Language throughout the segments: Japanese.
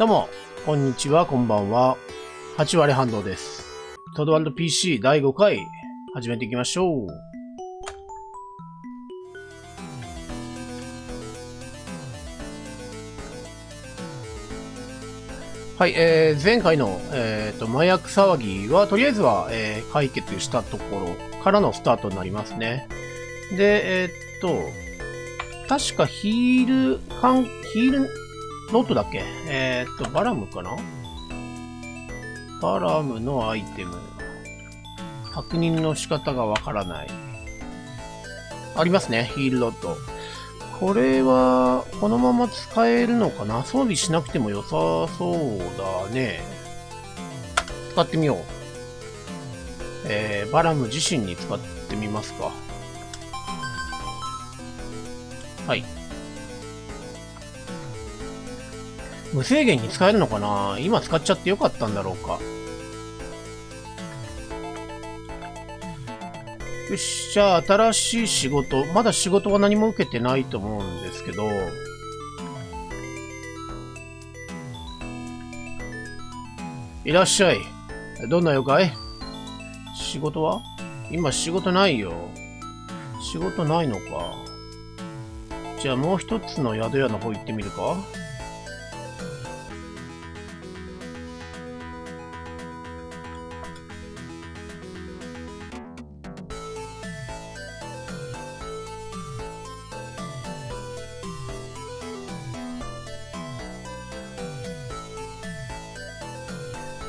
どうも、こんにちは、こんばんは。8割反動です。トドワルド PC 第5回、始めていきましょう。はい、えー、前回の、えー、と麻薬騒ぎは、とりあえずは、えー解決したところからのスタートになりますね。で、えーっと、確かヒール、かんヒールロットだっけ？えーっと、バラムかな？バラムのアイテム。確認の仕方がわからない。ありますね、ヒールロット。これは、このまま使えるのかな？装備しなくても良さそうだね。使ってみよう。えー、バラム自身に使ってみますか。はい。無制限に使えるのかな？今使っちゃってよかったんだろうか。よし、じゃあ新しい仕事、まだ仕事は何も受けてないと思うんですけど、いらっしゃい。どんな用かい？仕事は？今仕事ないよ。仕事ないのか。じゃあもう一つの宿屋の方行ってみるか？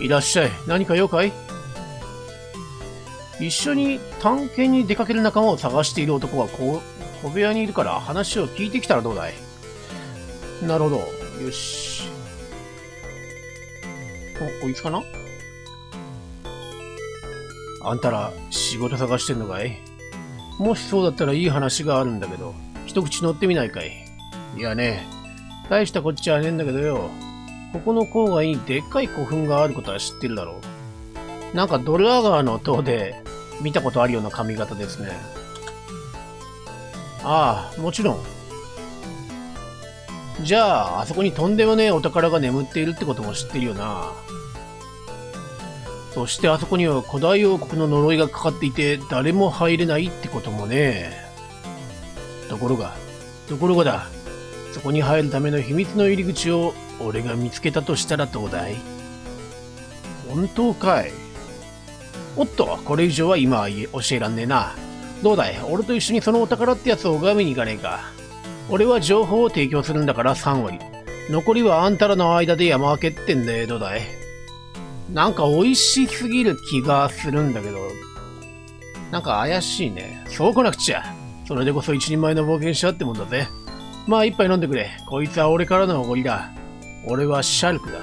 いらっしゃい。何か用かい？一緒に探検に出かける仲間を探している男はこ小部屋にいるから話を聞いてきたらどうだい？なるほど。よし。お、こいつかな？あんたら仕事探してんのかい？もしそうだったらいい話があるんだけど、一口乗ってみないかい？いやね、大したこっちゃねえんだけどよ。ここの郊外にでっかい古墳があることは知ってるだろう。なんかドルアガーの塔で見たことあるような髪型ですね。ああ、もちろん。じゃあ、あそこにとんでもねえお宝が眠っているってことも知ってるよな。そしてあそこには古代王国の呪いがかかっていて誰も入れないってこともね。ところが、ところがだ。そこに入るための秘密の入り口を俺が見つけたとしたらどうだい？本当かい？おっと、これ以上は今は教えらんねえな。どうだい？俺と一緒にそのお宝ってやつを拝みに行かねえか。俺は情報を提供するんだから3割。残りはあんたらの間で山分けってんでどうだい？なんか美味しすぎる気がするんだけど。なんか怪しいね。そう来なくちゃ。それでこそ一人前の冒険者ってもんだぜ。まあ一杯飲んでくれ。こいつは俺からのおごりだ。俺はシャルクだ。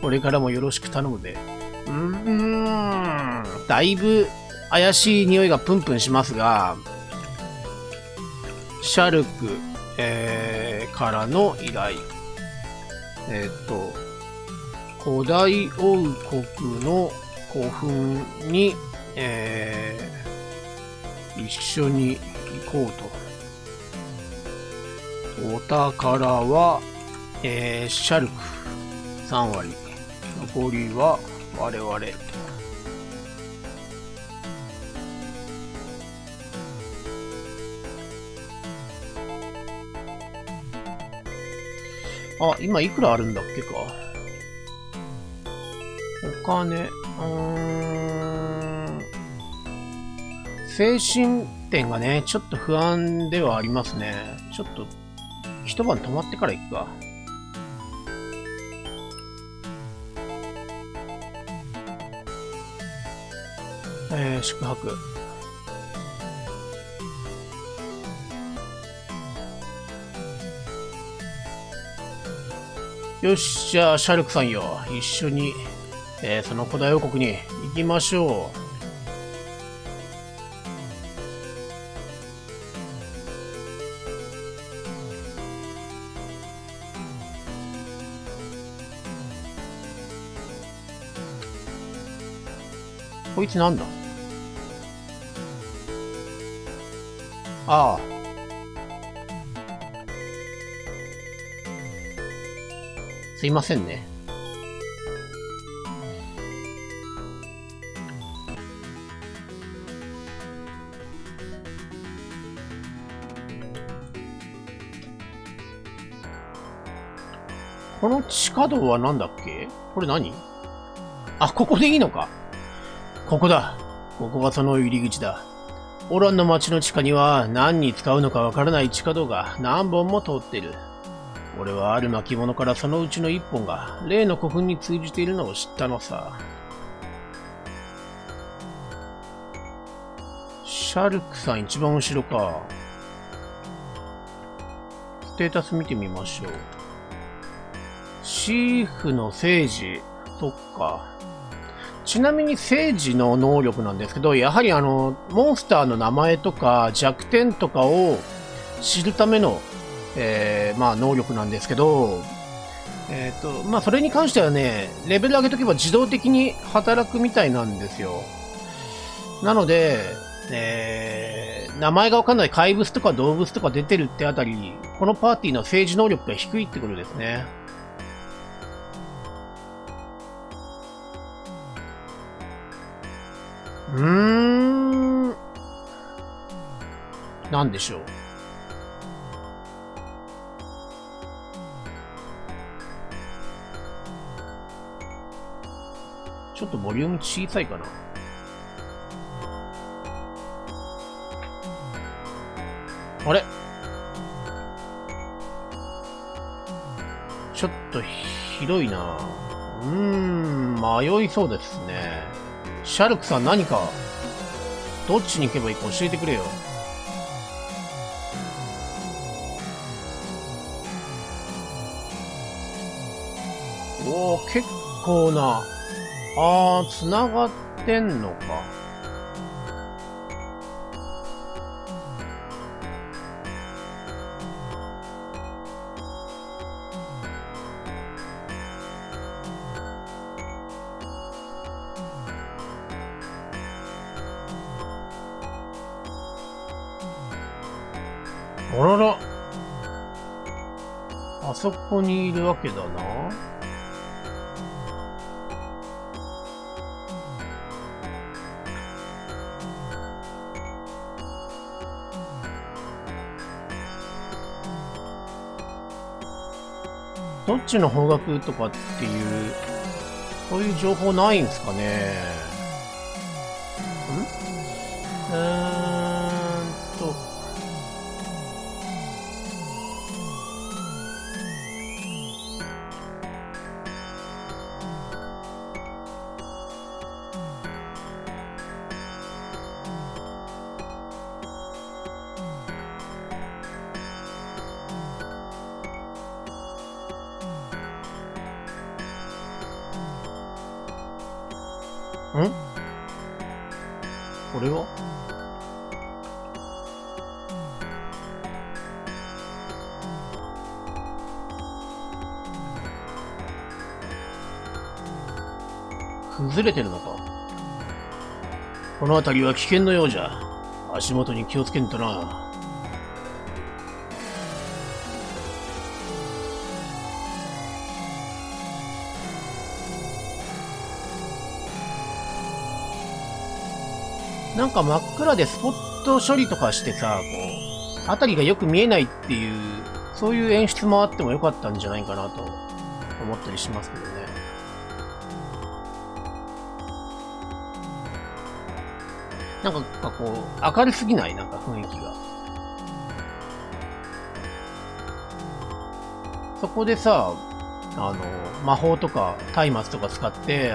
これからもよろしく頼むぜ。うーん。だいぶ怪しい匂いがプンプンしますが、シャルク、えー、からの依頼。えーっと、古代王国の古墳に、えー、一緒に行こうと。お宝は、えー、シャルク3割。残りは我々。あ、今いくらあるんだっけか？お金、うーん。精神点がね、ちょっと不安ではありますね。ちょっと、一晩泊まってから行くか。えー、宿泊。よし、じゃあ、シャルクさんよ。一緒に、えー、その古代王国に行きましょう。こいつなんだ？ああ。すいませんね。この地下道は何だっけ？これ何？あ、ここでいいのかここだ。ここがその入り口だ。オランの町の地下には何に使うのかわからない地下道が何本も通ってる。俺はある巻物からそのうちの一本が例の古墳に通じているのを知ったのさ。シャルクさん一番後ろか。ステータス見てみましょう。シーフの聖治。そっか。ちなみに聖治の能力なんですけど、やはりあの、モンスターの名前とか弱点とかを知るためのえー、まあ、能力なんですけど、えっ、ー、と、まあ、それに関してはね、レベル上げとけば自動的に働くみたいなんですよ。なので、えー、名前がわかんない怪物とか動物とか出てるってあたり、このパーティーの政治能力が低いってことですね。うーん。なんでしょう。ちょっとボリューム小さいかな。あれ？ちょっと広いなうーん、迷いそうですね。シャルクさん何か、どっちに行けばいいか教えてくれよ。おお結構なあー、繋がってんのか。けどな。どっちの方角とかっていう、そういう情報ないんですかね。辺りは危険のようじゃ。足元に気をつけんとな。なんか真っ暗でスポット処理とかしてさ、こう、辺りがよく見えないっていう、そういう演出もあってもよかったんじゃないかなと思ったりしますけどね。なんかこう、明るすぎない？なんか雰囲気が。そこでさ、あの、魔法とか松明とか使って、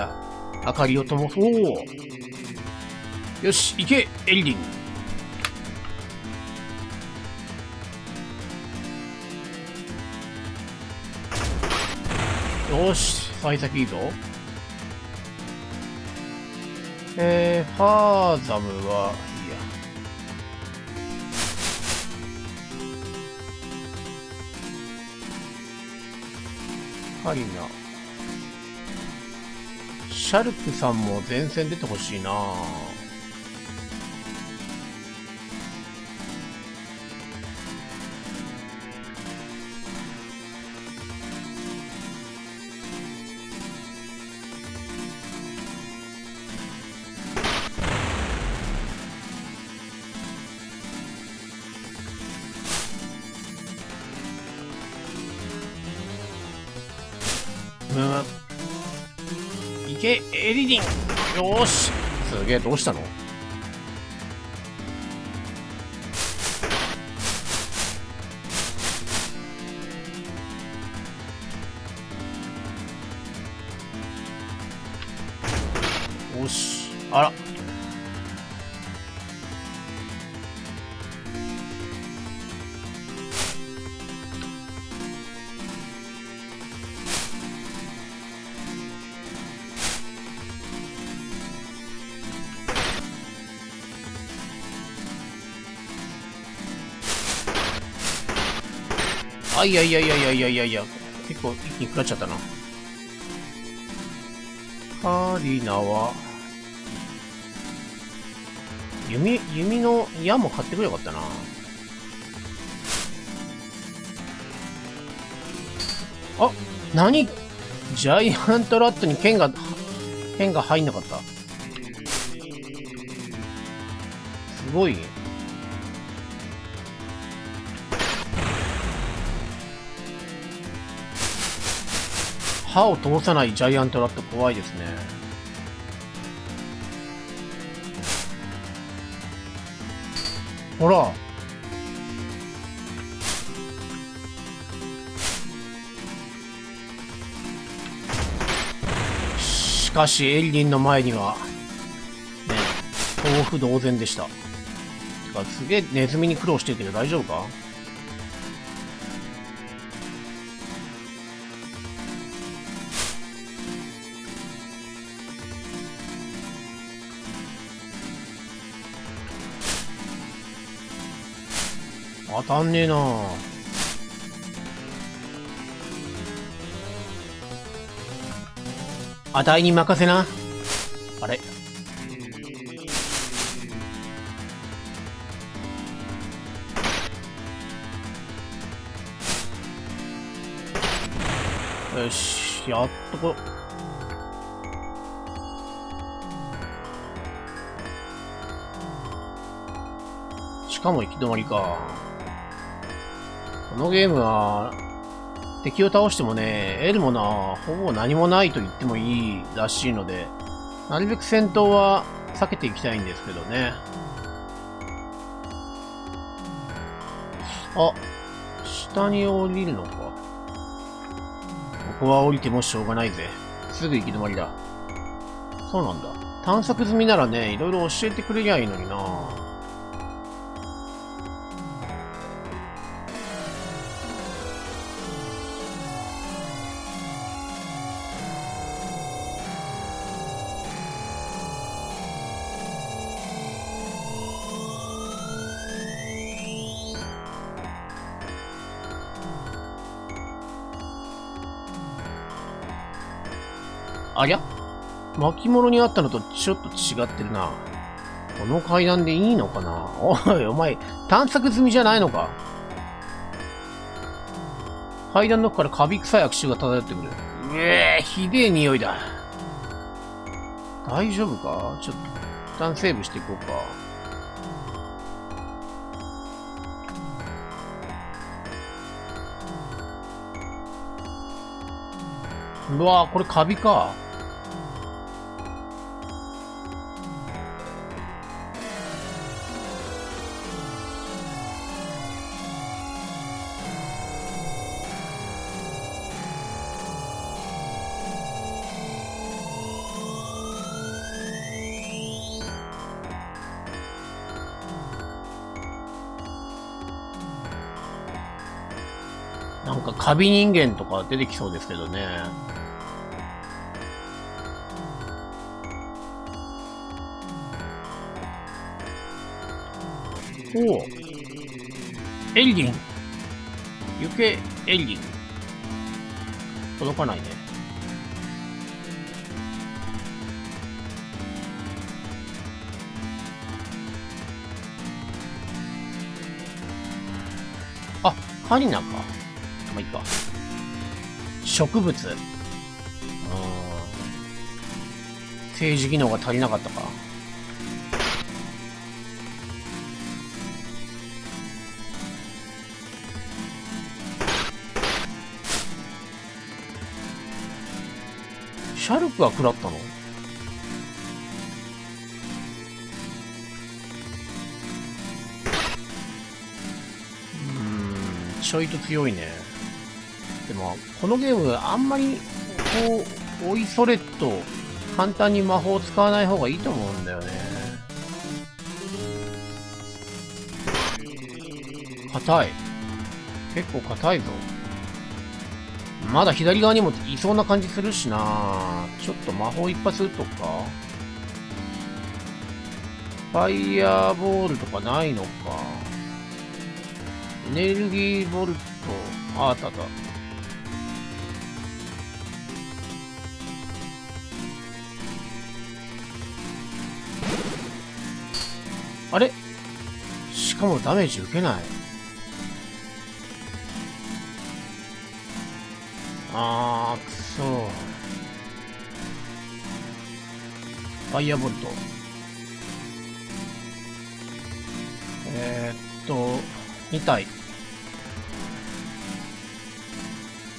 明かりを灯す。おおよし、行け、エリリン。よし、幸先いいぞ。えー、ファーザムはいや。ハリナ。シャルクさんも前線出てほしいなぁ。すげえ、どうしたの？いやいやいやいやいやいやいや、結構一気に食らっちゃったな。カーリーナは、弓、弓の矢も買ってくれよかったな。あ、何？ジャイアントラットに剣が、剣が入んなかった。すごい。歯を通さないジャイアントラット怖いですね。ほら。しかし、エリリンの前には、ね、豆腐同然でした。てか、すげえネズミに苦労してるけど大丈夫か？当たんねえな。あたいに任せな。あれ。よしやっとこ。しかも行き止まりか。このゲームは、敵を倒してもね、得るものはほぼ何もないと言ってもいいらしいので、なるべく戦闘は避けていきたいんですけどね。あ、下に降りるのか。ここは降りてもしょうがないぜ。すぐ行き止まりだ。そうなんだ。探索済みならね、いろいろ教えてくれりゃいいのにな巻物にあったのとちょっと違ってるな。この階段でいいのかな？おい、お前、探索済みじゃないのか？階段の奥からカビ臭い悪臭が漂ってくる。うえー、ひでえ匂いだ。大丈夫か？ちょっと、一旦セーブしていこうか。うわぁこれカビか。カビ人間とか出てきそうですけどね。おお。エリリン。行け、エリリン。届かないね。あ、カリナか。植物。うん。政治技能が足りなかったか。シャルクが食らったの？うん、ちょいと強いね。も、このゲーム、あんまり、こう、おいそれっと、簡単に魔法を使わない方がいいと思うんだよね。硬い。結構硬いぞ。まだ左側にもいそうな感じするしなちょっと魔法一発打っとくかファイヤーボールとかないのかエネルギーボルト、あ、あったあった。かもダメージ受けない。あー、くそファイアボルト。えー、っと、2体。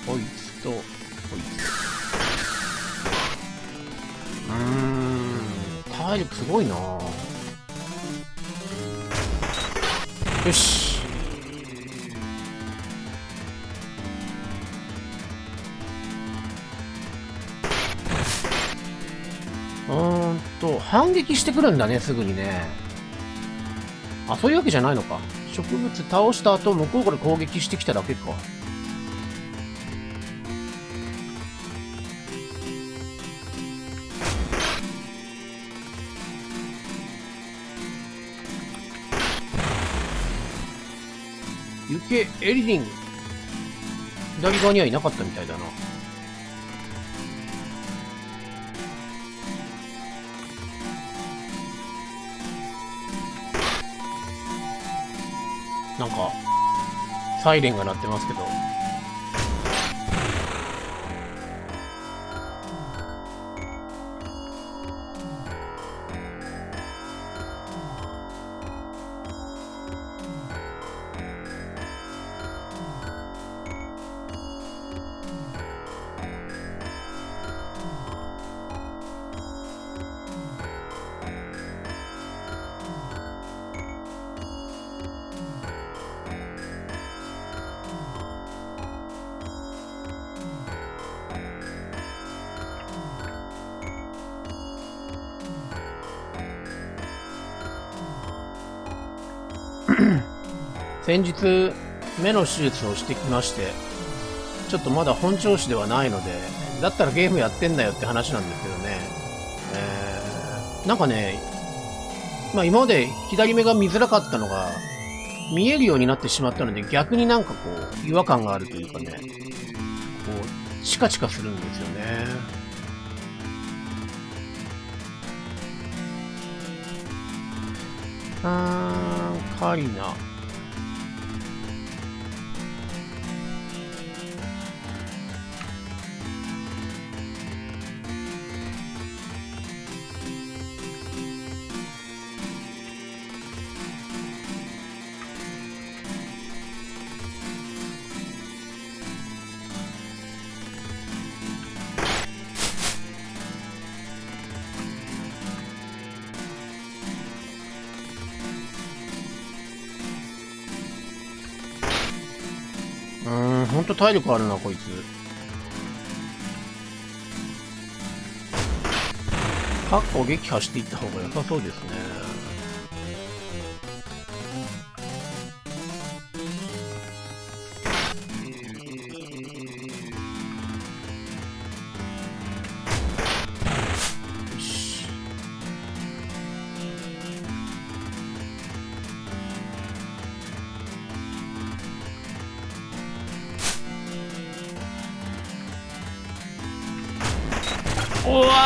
こいつと、こいつ。うーん、体力すごいなよしうん。と、反撃してくるんだね、すぐにね。あ、そういうわけじゃないのか。植物倒した後、向こうから攻撃してきただけか。け・エリディン。左側にはいなかったみたいだな。なんか、サイレンが鳴ってますけど。先日、目の手術をしてきまして、ちょっとまだ本調子ではないので、だったらゲームやってんだよって話なんですけどね。えー、なんかね、まあ今まで左目が見づらかったのが、見えるようになってしまったので、逆になんかこう、違和感があるというかね、こう、チカチカするんですよね。あー、カリナ。と体力あるな、こいつ。カッコ撃破していった方が良さそうですね。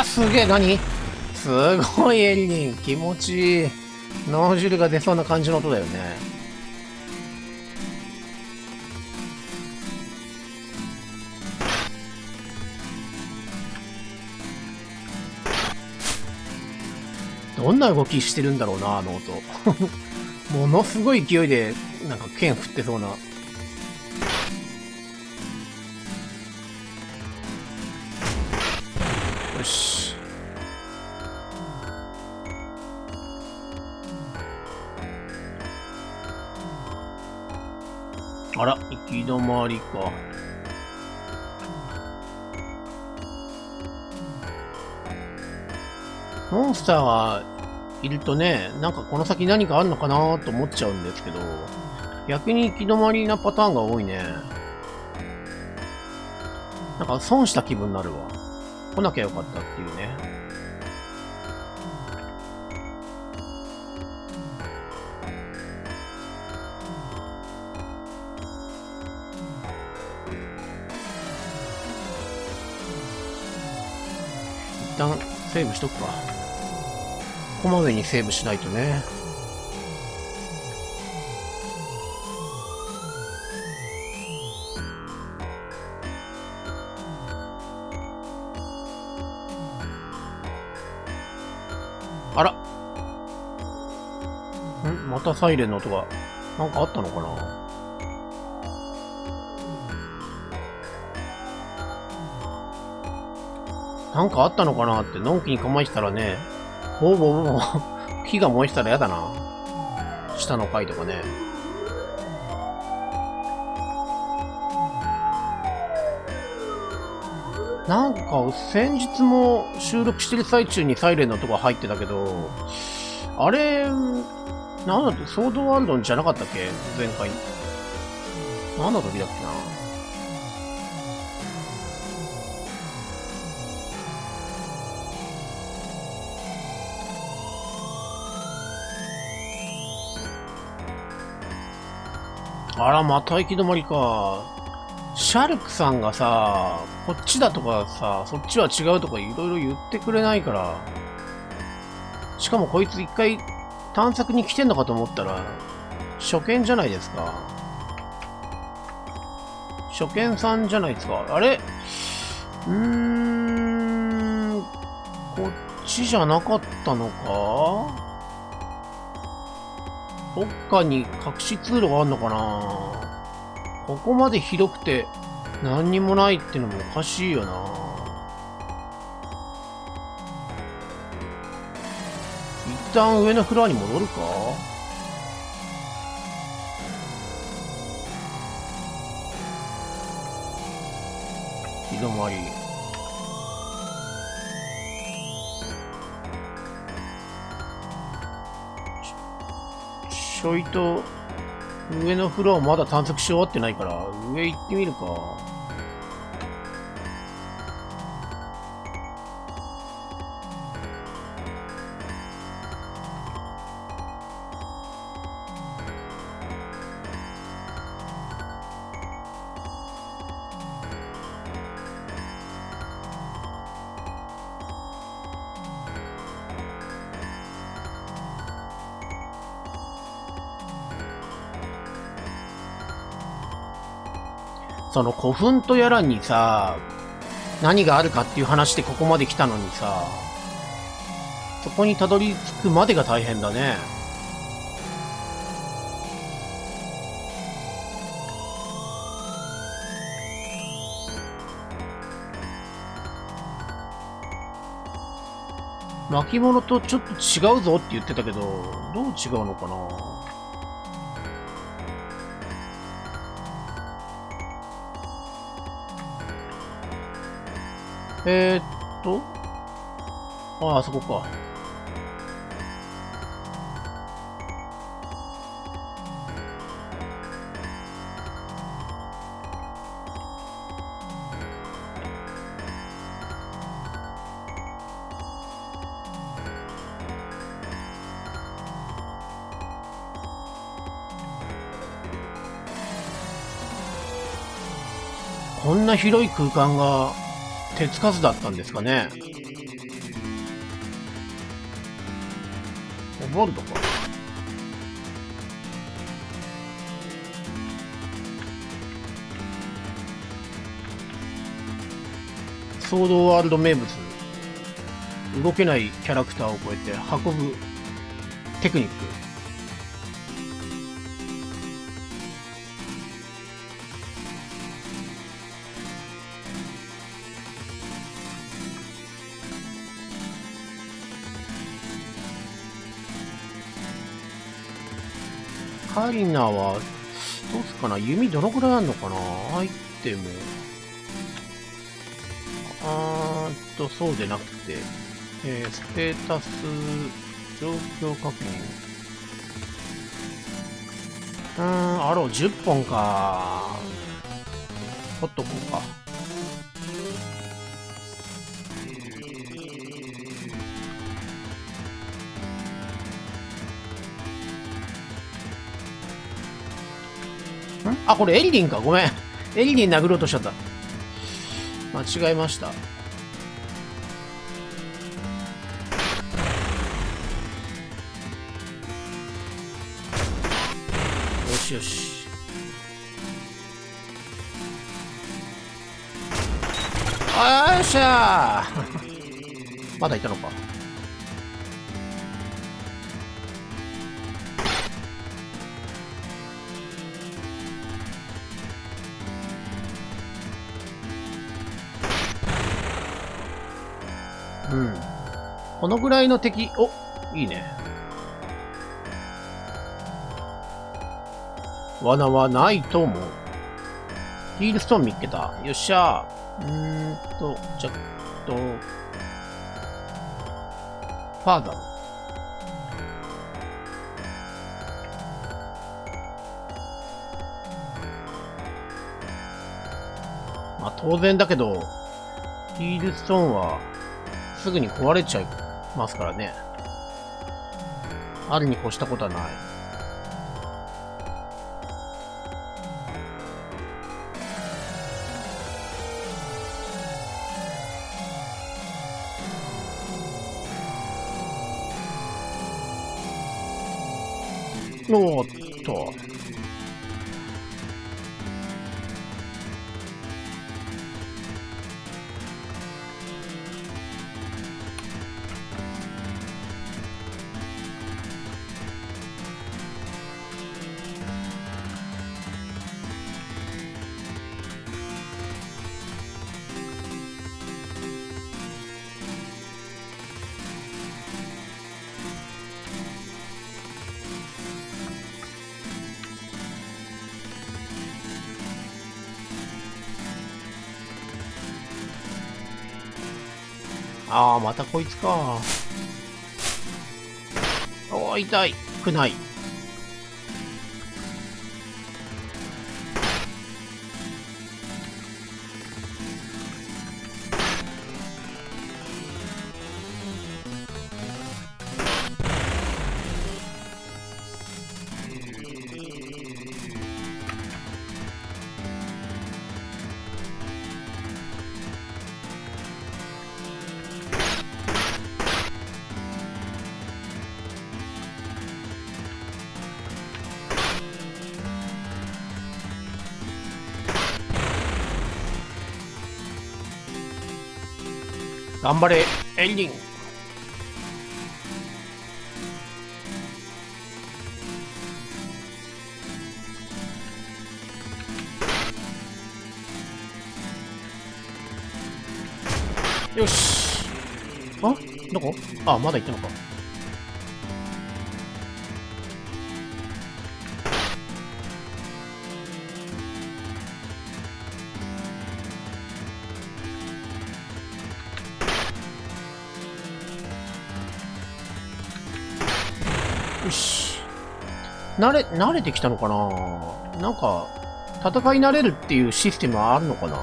すげえ何？すごいエリリン気持ちいい。脳汁が出そうな感じの音だよね。どんな動きしてるんだろうなあの音。ものすごい勢いでなんか剣振ってそうな。モンスターがいるとね、なんかこの先何かあるのかなと思っちゃうんですけど、逆に行き止まりなパターンが多いね。なんか損した気分になるわ。来なきゃよかったっていうね。一旦セーブしとくか。こまめにセーブしないとね。あらん？またサイレンの音が。なんかあったのかな？なんかあったのかなって、のんきに構えてたらね、ボーボーボー火が燃えてたらやだな。下の階とかね。なんか、先日も収録してる最中にサイレンのとこ入ってたけど、あれ、なんだって、ソードワールドじゃなかったっけ？前回。なんだ時だっけな？あら、また行き止まりか。シャルクさんがさ、こっちだとかさ、そっちは違うとかいろいろ言ってくれないから。しかもこいつ一回探索に来てんのかと思ったら、初見じゃないですか。初見さんじゃないですか。あれ？うーん、こっちじゃなかったのか？どっかに隠し通路があるのかな？ここまで広くて何にもないってのもおかしいよな。一旦上のフロアに戻るか？日止まり。ちょいと上のフロアまだ探索し終わってないから上行ってみるか。その古墳とやらにさ、何があるかっていう話でここまで来たのにさ、そこにたどり着くまでが大変だね。巻物とちょっと違うぞって言ってたけど、どう違うのかな？えー、っと、ああ、そこか。こんな広い空間が手つかずだったんですかね。ボルトか。ソードワールド名物。動けないキャラクターをこうやって運ぶテクニック。アリナは、どうすかな？弓どのくらいあるのかな？アイテム。あーっと、そうでなくて、えー、ステータス、状況確認。うーん、アロー10本か。ほっとこうか。あ、これエリリンか。ごめん。エリリン殴ろうとしちゃった。間違えました。よしよし。あよっしゃー まだいたのか。このぐらいの敵、お、いいね。罠はないと思う。ヒールストーン見つけた。よっしゃー。うーんと、じゃっと、ファーダム。まあ当然だけど、ヒールストーンはすぐに壊れちゃいますからね。あるに越したことはない。おーっまたこいつか。おー、痛い。くない。頑張れエンディング。よし。あ？どこあまだ行ったのか。慣れ、慣れてきたのかな？なんか、戦い慣れるっていうシステムはあるのかな？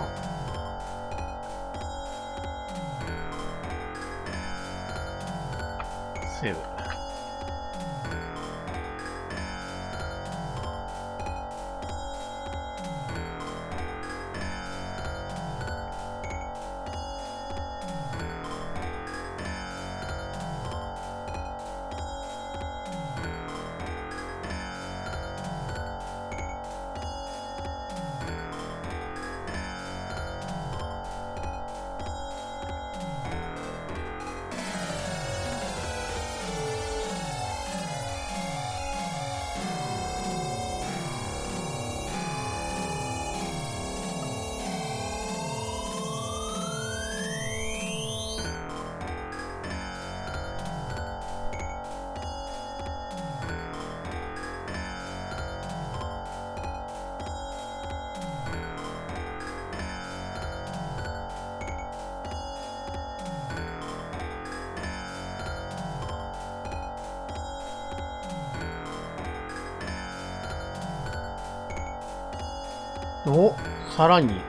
さらに。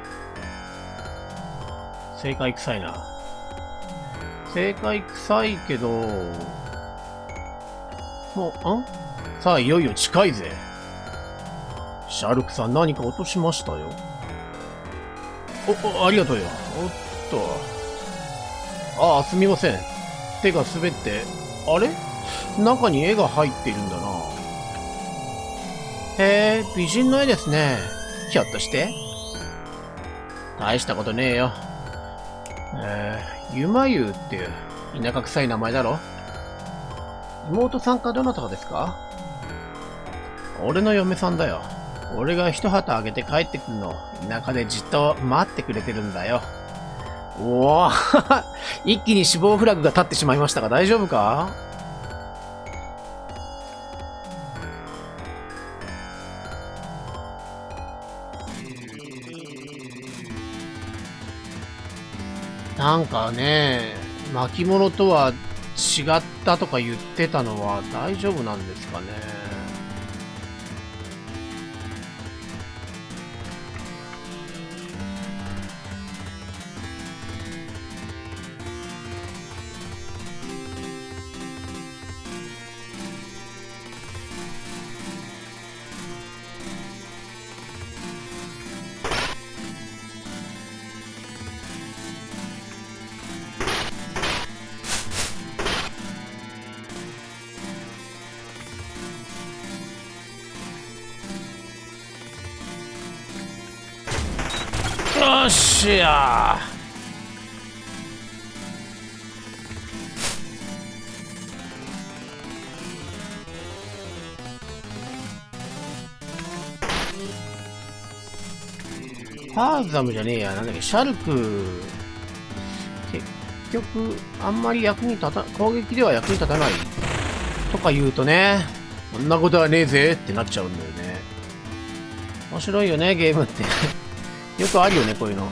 正解臭いな。正解臭いけど、もう、ん？さあ、いよいよ近いぜ。シャルクさん何か落としましたよ。お、お、ありがとうよ。おっと。ああ、すみません。手が滑って、あれ？中に絵が入っているんだな。へえ、美人の絵ですね。ひょっとして大したことねえよ。えー、ゆまゆうっていう田舎臭い名前だろ？妹さんかどなたかですか？俺の嫁さんだよ。俺が一旗あげて帰ってくるの田舎でじっと待ってくれてるんだよ。おお 一気に死亡フラグが立ってしまいましたが大丈夫か？なんかね、巻物とは違ったとか言ってたのは大丈夫なんですかね。っしゃハーザムじゃねえや、なんだっけ、シャルク、結局、あんまり役に立た、攻撃では役に立たないとか言うとね、そんなことはねえぜってなっちゃうんだよね。面白いよね、ゲームって。よくあるよね、こういうの。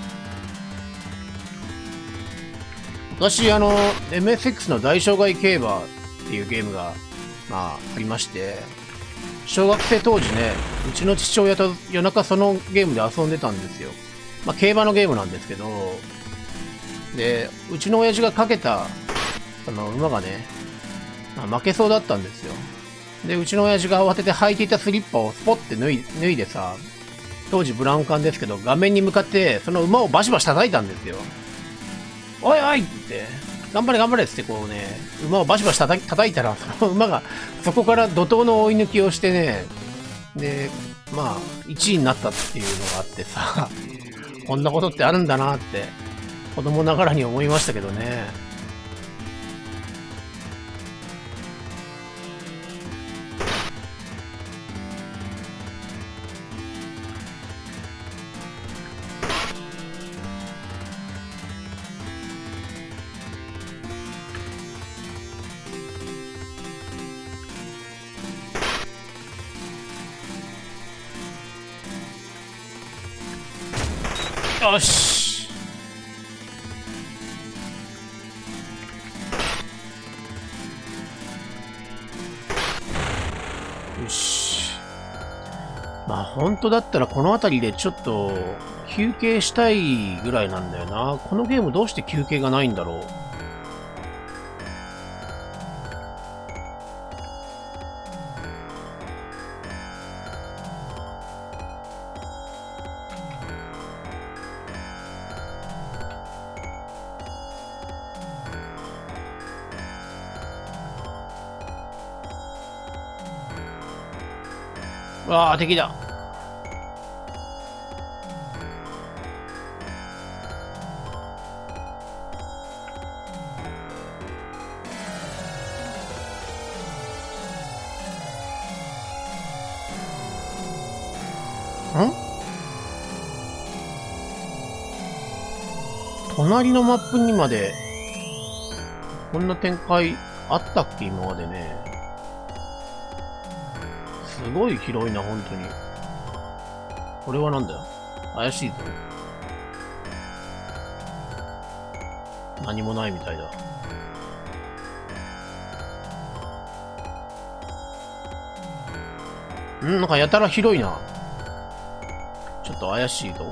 昔、あの、MSX の大障害競馬っていうゲームが、まあ、ありまして、小学生当時ね、うちの父親と夜中そのゲームで遊んでたんですよ。まあ、競馬のゲームなんですけど、で、うちの親父がかけた、あの、馬がね、まあ、負けそうだったんですよ。で、うちの親父が慌てて履いていたスリッパをスポッて脱い脱いでさ、当時ブラウン管ですけど、画面に向かってその馬をバシバシ叩いたんですよ。おいおいって、頑張れ頑張れってこうね、馬をバシバシ叩叩いたら、その馬がそこから怒涛の追い抜きをしてね、で、まあ、1位になったっていうのがあってさ、こんなことってあるんだなって、子供ながらに思いましたけどね。当だったらこの辺りでちょっと休憩したいぐらいなんだよなこのゲームどうして休憩がないんだろう？わあ、敵だ。隣のマップにまで、こんな展開あったっけ今までね。すごい広いな、本当に。これはなんだよ怪しいぞ。何もないみたいだ。んなんかやたら広いな。ちょっと怪しいぞ。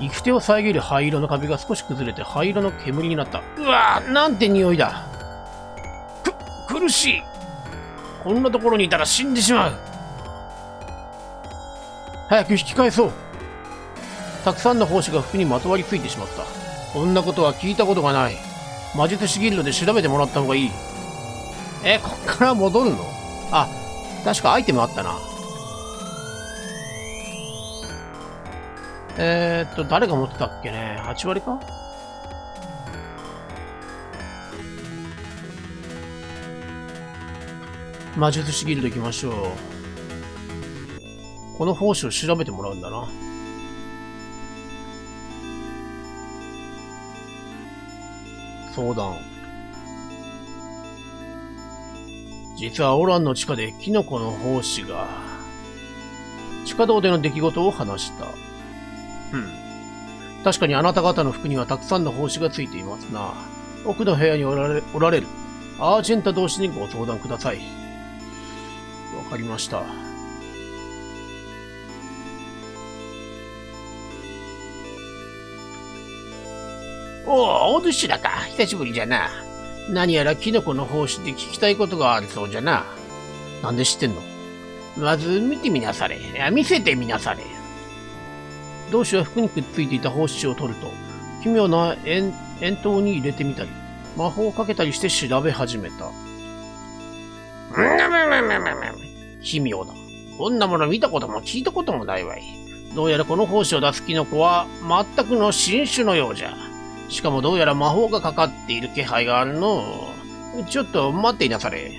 行く手を遮る灰色の壁が少し崩れて灰色の煙になった。うわぁ、なんて匂いだ。く、苦しい。こんなところにいたら死んでしまう。早く引き返そう。たくさんの胞子が服にまとわりついてしまった。こんなことは聞いたことがない。魔術師ギルドで調べてもらった方がいい。え、こっから戻るの？あ、確かアイテムあったな。えー、っと、誰が持ってたっけね ?8 割か？魔術師ギルド行きましょう。この胞子を調べてもらうんだな。相談。実はオランの地下でキノコの胞子が、地下道での出来事を話した。うん。確かにあなた方の服にはたくさんの胞子がついていますな。奥の部屋におられおられるアージェンタ同士にご相談ください。わかりました。おお、お主らか。久しぶりじゃな。何やらキノコの胞子で聞きたいことがあるそうじゃな。なんで知ってんの？まず見てみなされ。見せてみなされ。同志は服にくっついていた胞子を取ると、奇妙な円円筒に入れてみたり、魔法をかけたりして調べ始めた。奇妙だ。こんなもの見たことも聞いたこともないわい。どうやらこの胞子を出すキノコは全くの新種のようじゃ。しかもどうやら魔法がかかっている気配があるの。ちょっと待っていなされ。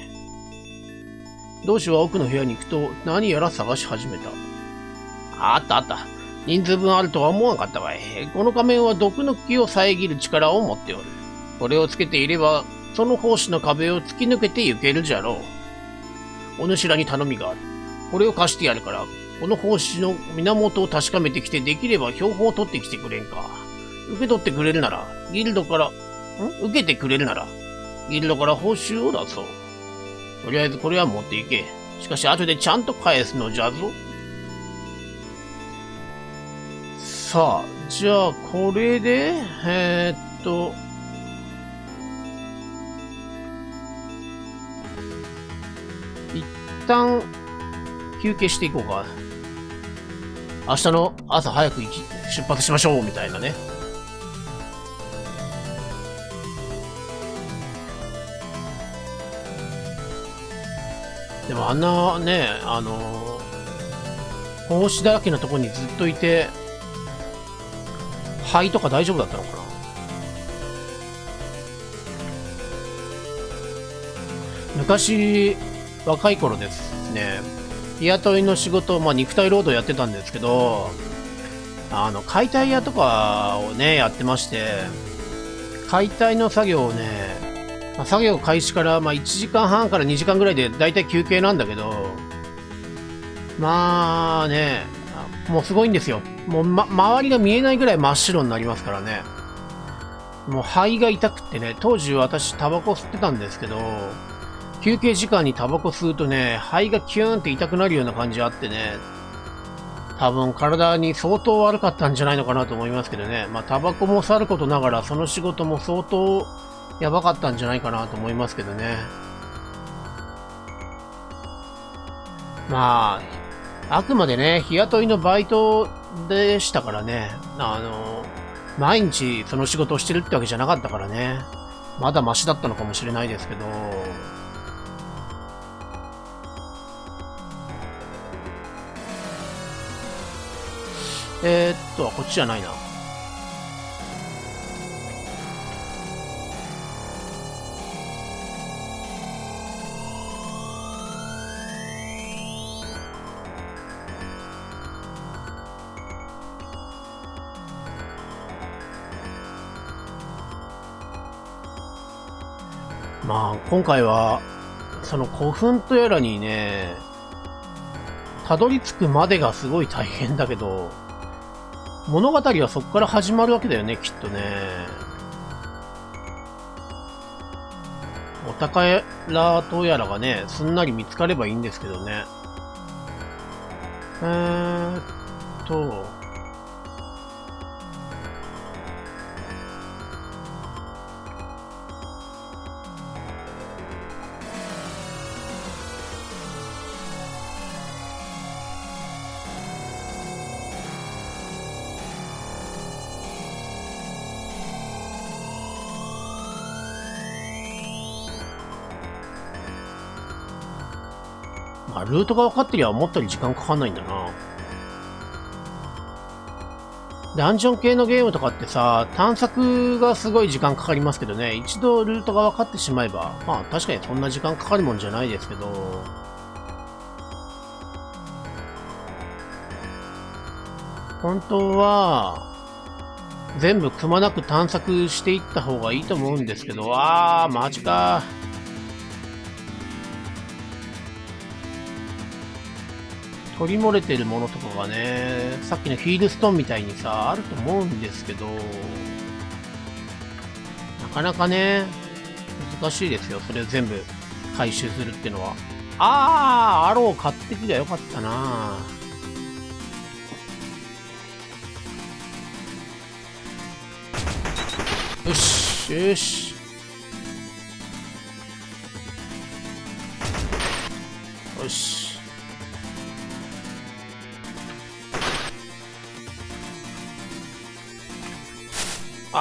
同志は奥の部屋に行くと何やら探し始めた。あったあった。人数分あるとは思わなかったわい。この仮面は毒の木を遮る力を持っておる。これをつけていれば、その胞子の壁を突き抜けて行けるじゃろう。お主らに頼みがある。これを貸してやるから、この胞子の源を確かめてきて、できれば標本を取ってきてくれんか。受け取ってくれるなら、ギルドから、ん？受けてくれるなら、ギルドから報酬を出そう。とりあえずこれは持っていけ。しかし後でちゃんと返すのじゃぞ。さあ、じゃあ、これで、えー、っと、一旦、休憩していこうか。明日の朝早く行き、出発しましょう、みたいなね。でもあんなね、あのー、胞子だらけのところにずっといて、肺とか大丈夫だったのかな？昔、若い頃ですね、日雇いの仕事、まあ、肉体労働やってたんですけど、あの、解体屋とかをね、やってまして、解体の作業をね、まあ、作業開始からまあ1時間半から2時間ぐらいでだいたい休憩なんだけど、まあね、もうすごいんですよ。もう、ま、周りが見えないぐらい真っ白になりますからね。もう肺が痛くってね、当時私タバコ吸ってたんですけど、休憩時間にタバコ吸うとね、肺がキューンって痛くなるような感じあってね、多分体に相当悪かったんじゃないのかなと思いますけどね。まあタバコもさることながら、その仕事も相当やばかったんじゃないかなと思いますけどね。まあ、あくまでね、日雇いのバイトでしたからね、あの、毎日その仕事をしてるってわけじゃなかったからね、まだマシだったのかもしれないですけど、えー、っと、こっちじゃないな。まあ、今回は、その古墳とやらにね、たどり着くまでがすごい大変だけど、物語はそこから始まるわけだよね、きっとね。お宝とやらがね、すんなり見つかればいいんですけどね。えーっと、ルートが分かってりゃ思ったより時間かかんないんだな。ダンジョン系のゲームとかってさ、探索がすごい時間かかりますけどね、一度ルートが分かってしまえば、まあ確かにそんな時間かかるもんじゃないですけど、本当は、全部くまなく探索していった方がいいと思うんですけど、あー、マジか。取り漏れてるものとかがね、さっきのヒールストーンみたいにさ、あると思うんですけど、なかなかね、難しいですよ。それを全部回収するっていうのは。あー、アロー買ってきりゃよかったなよし、よし。よし。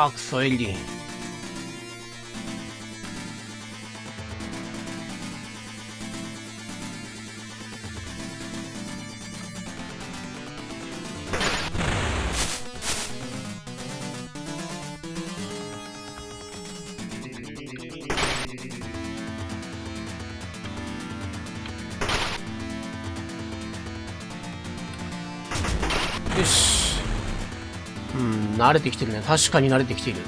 あ慣れてきてるね。確かに慣れてきている。よ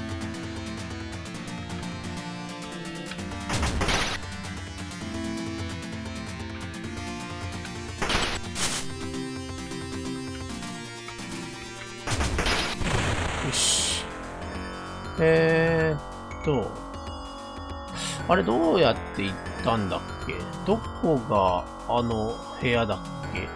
し。えーっと。あれ、どうやって行ったんだっけ？どこが、あの、部屋だっけ？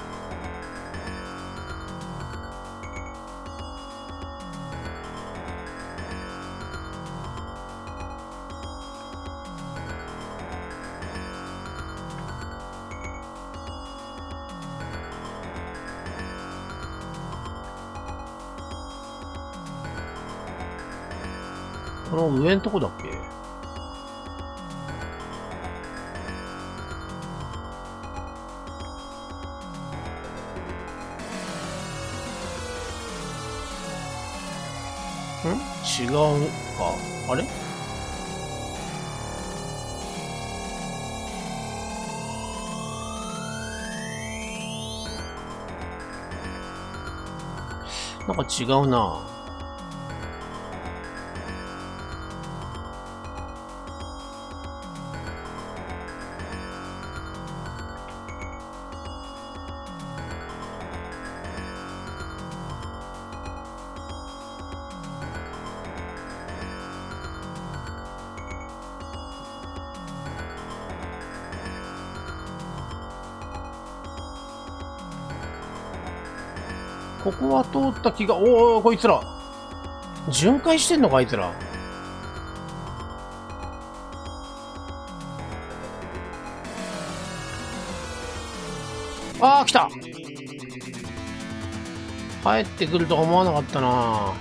違うか。あれ？なんか違うな。った気が、おお、こいつら。巡回してんのか、あいつら。ああ、来た帰ってくるとは思わなかったな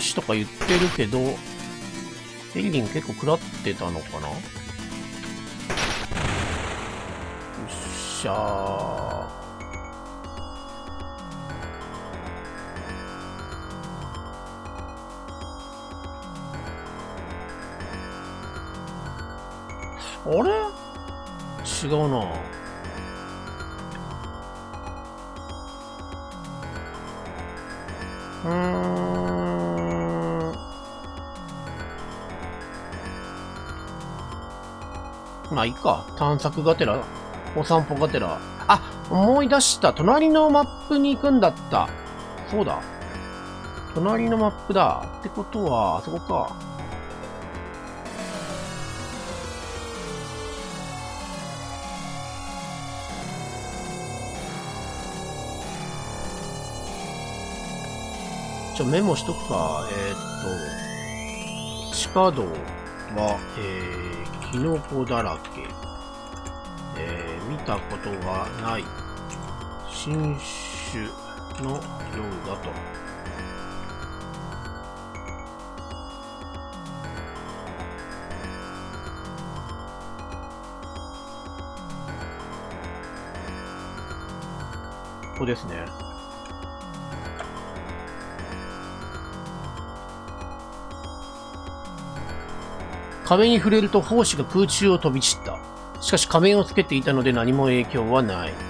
よしとか言ってるけど、エリリン結構食らってたのかな？よっしゃー。あれ？違うな。うん。まあいいか。探索がてら、お散歩がてら。あ、思い出した。隣のマップに行くんだった。そうだ。隣のマップだ。ってことは、あそこか。ちょ、メモしとくか。えー、っと、地下道は、えー、キノコだらけ。えー、見たことがない新種のようだと。ここですね。壁に触れると胞子が空中を飛び散った。しかし仮面をつけていたので何も影響はない。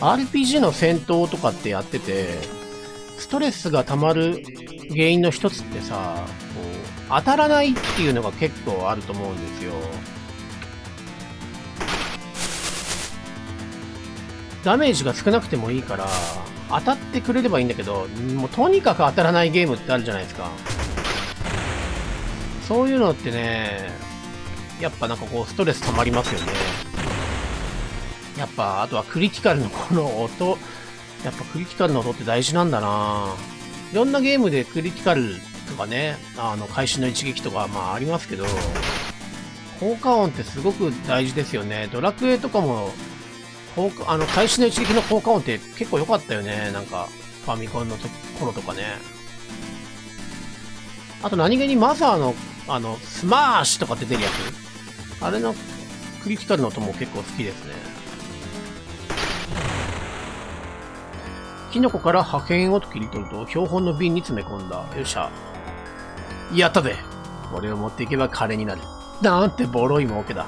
RPG の戦闘とかってやってて、ストレスが溜まる原因の一つってさ、こう、当たらないっていうのが結構あると思うんですよ。ダメージが少なくてもいいから、当たってくれればいいんだけど、もうとにかく当たらないゲームってあるじゃないですか。そういうのってね、やっぱなんかこうストレス溜まりますよね。やっぱ、あとはクリティカルのこの音、やっぱクリティカルの音って大事なんだないろんなゲームでクリティカルとかね、あの、会心の一撃とか、まあありますけど、効果音ってすごく大事ですよね。ドラクエとかも、あの、会心の一撃の効果音って結構良かったよね。なんか、ファミコンの頃とかね。あと何気にマザーの、あの、スマーシュとかってるやつ。あれのクリティカルの音も結構好きですね。キノコから破片を切り取ると標本の瓶に詰め込んだ。よっしゃ。やったぜこれを持っていけば金になる。なんてボロい儲けだ。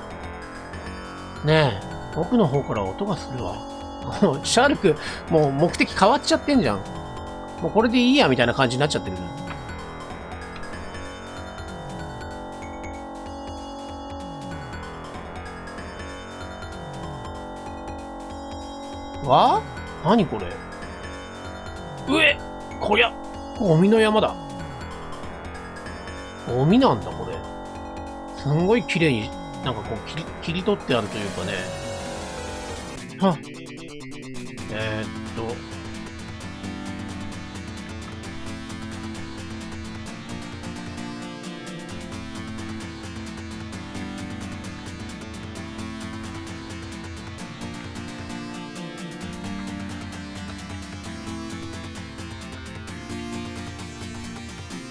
ねえ、奥の方から音がするわ。シャルク、もう目的変わっちゃってんじゃん。もうこれでいいや、みたいな感じになっちゃってる。わ何これ？えこりゃ、ゴミの山だ。ゴミなんだ、これ。すんごい綺麗に、なんかこう切り、切り取ってあるというかね。はえー、っと、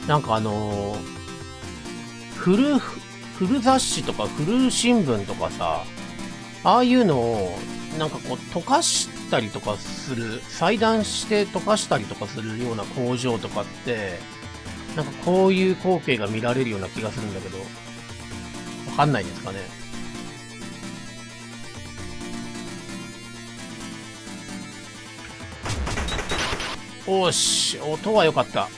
なんかあのー、古、古雑誌とか古新聞とかさ、ああいうのを、なんかこう、溶かしたりとかする、裁断して溶かしたりとかするような工場とかって、なんかこういう光景が見られるような気がするんだけど、わかんないですかね？おし、音は良かった。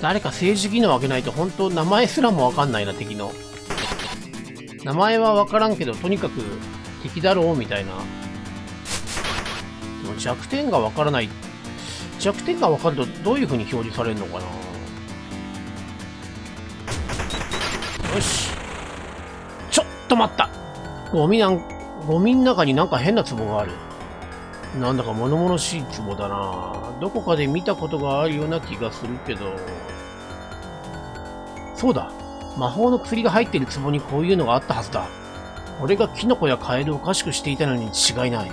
誰か政治技能を上げないと本当名前すらもわかんないな、敵の。名前はわからんけど、とにかく敵だろうみたいな。弱点がわからない。弱点がわかるとどういう風に表示されるのかなよし。ちょっと待ったゴミなん、ゴミの中になんか変な壺がある。なんだか物々しい壺だなどこかで見たことがあるような気がするけど。そうだ魔法の薬が入っている壺にこういうのがあったはずだ。俺がキノコやカエルをおかしくしていたのに違いない。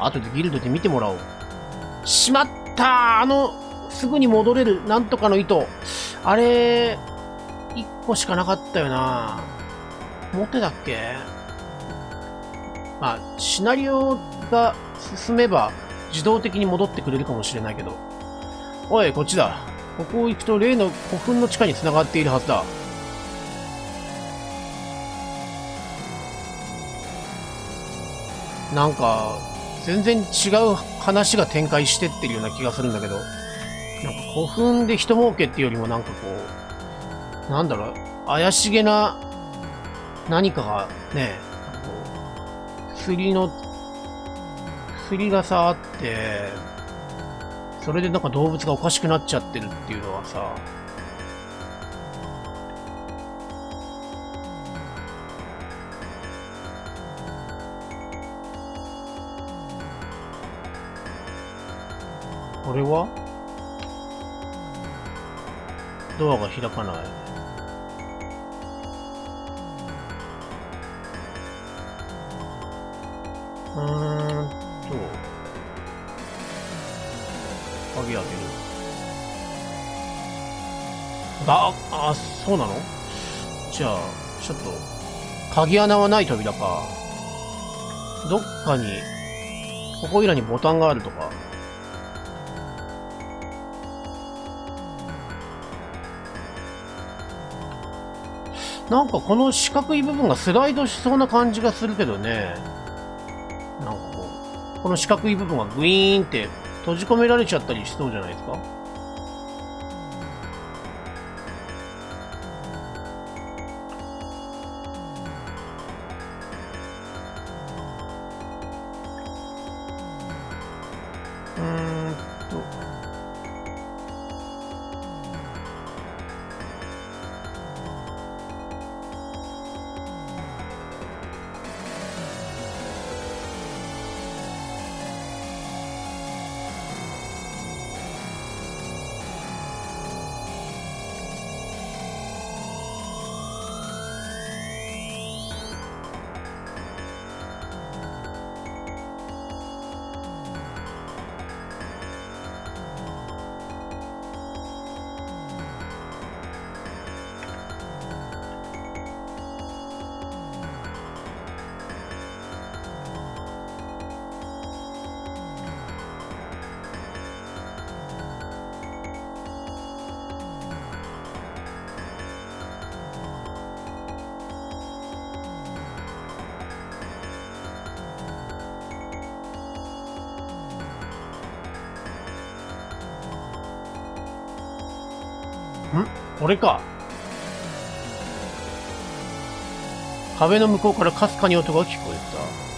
後でギルドで見てもらおう。しまったあの、すぐに戻れるなんとかの糸。あれ、1個しかなかったよな持ってたっけ？まあ、シナリオが進めば自動的に戻ってくれるかもしれないけど。おい、こっちだ。ここを行くと例の古墳の地下に繋がっているはずだ。なんか、全然違う話が展開してってるような気がするんだけど、なんか古墳で人儲けっていうよりもなんかこう、なんだろう、怪しげな何かがね、薬の、薬がさあって、それでなんか動物がおかしくなっちゃってるっていうのはさ、これは？ドアが開かない。うーんと。鍵開ける。あ、あ、そうなの？じゃあ、ちょっと、鍵穴はない扉か。どっかに、ここいらにボタンがあるとか。なんかこの四角い部分がスライドしそうな感じがするけどね。こ、の四角い部分はグイーンって閉じ込められちゃったりしそうじゃないですか？これか。壁の向こうからかすかに音が聞こえた。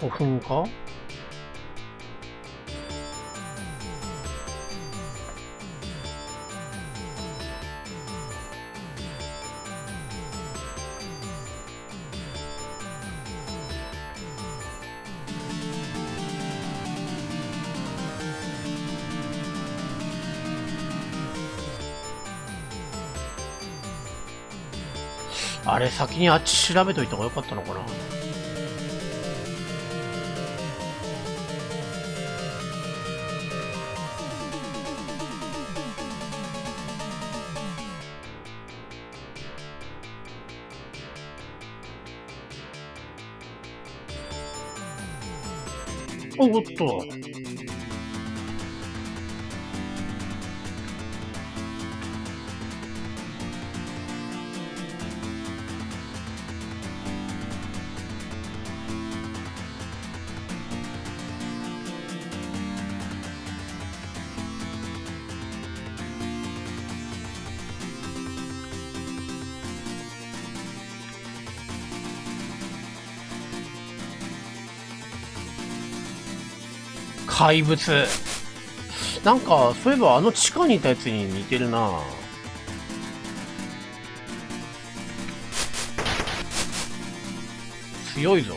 古墳か？あれ先にあっち調べといた方がよかったのかな？おっと。怪物。なんか、そういえばあの地下にいたやつに似てるな強いぞ。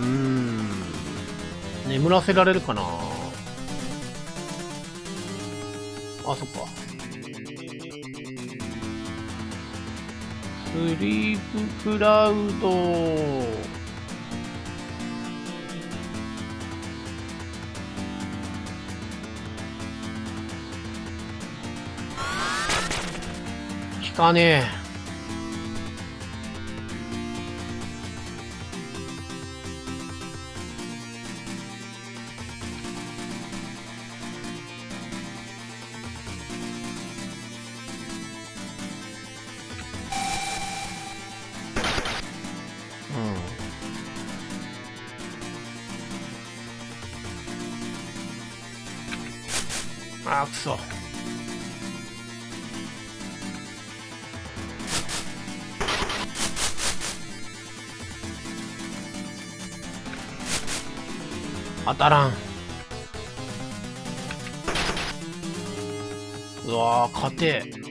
うーん。眠らせられるかなあ、そっか。スリープクラウド。効かねえ。当たらん。うわー勝て。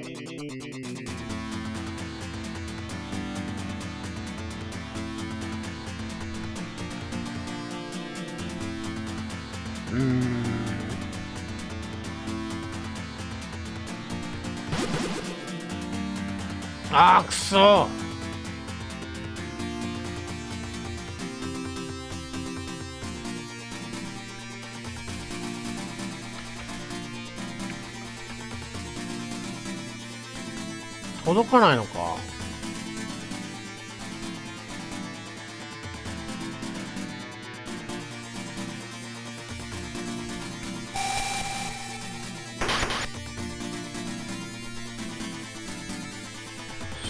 かないのか。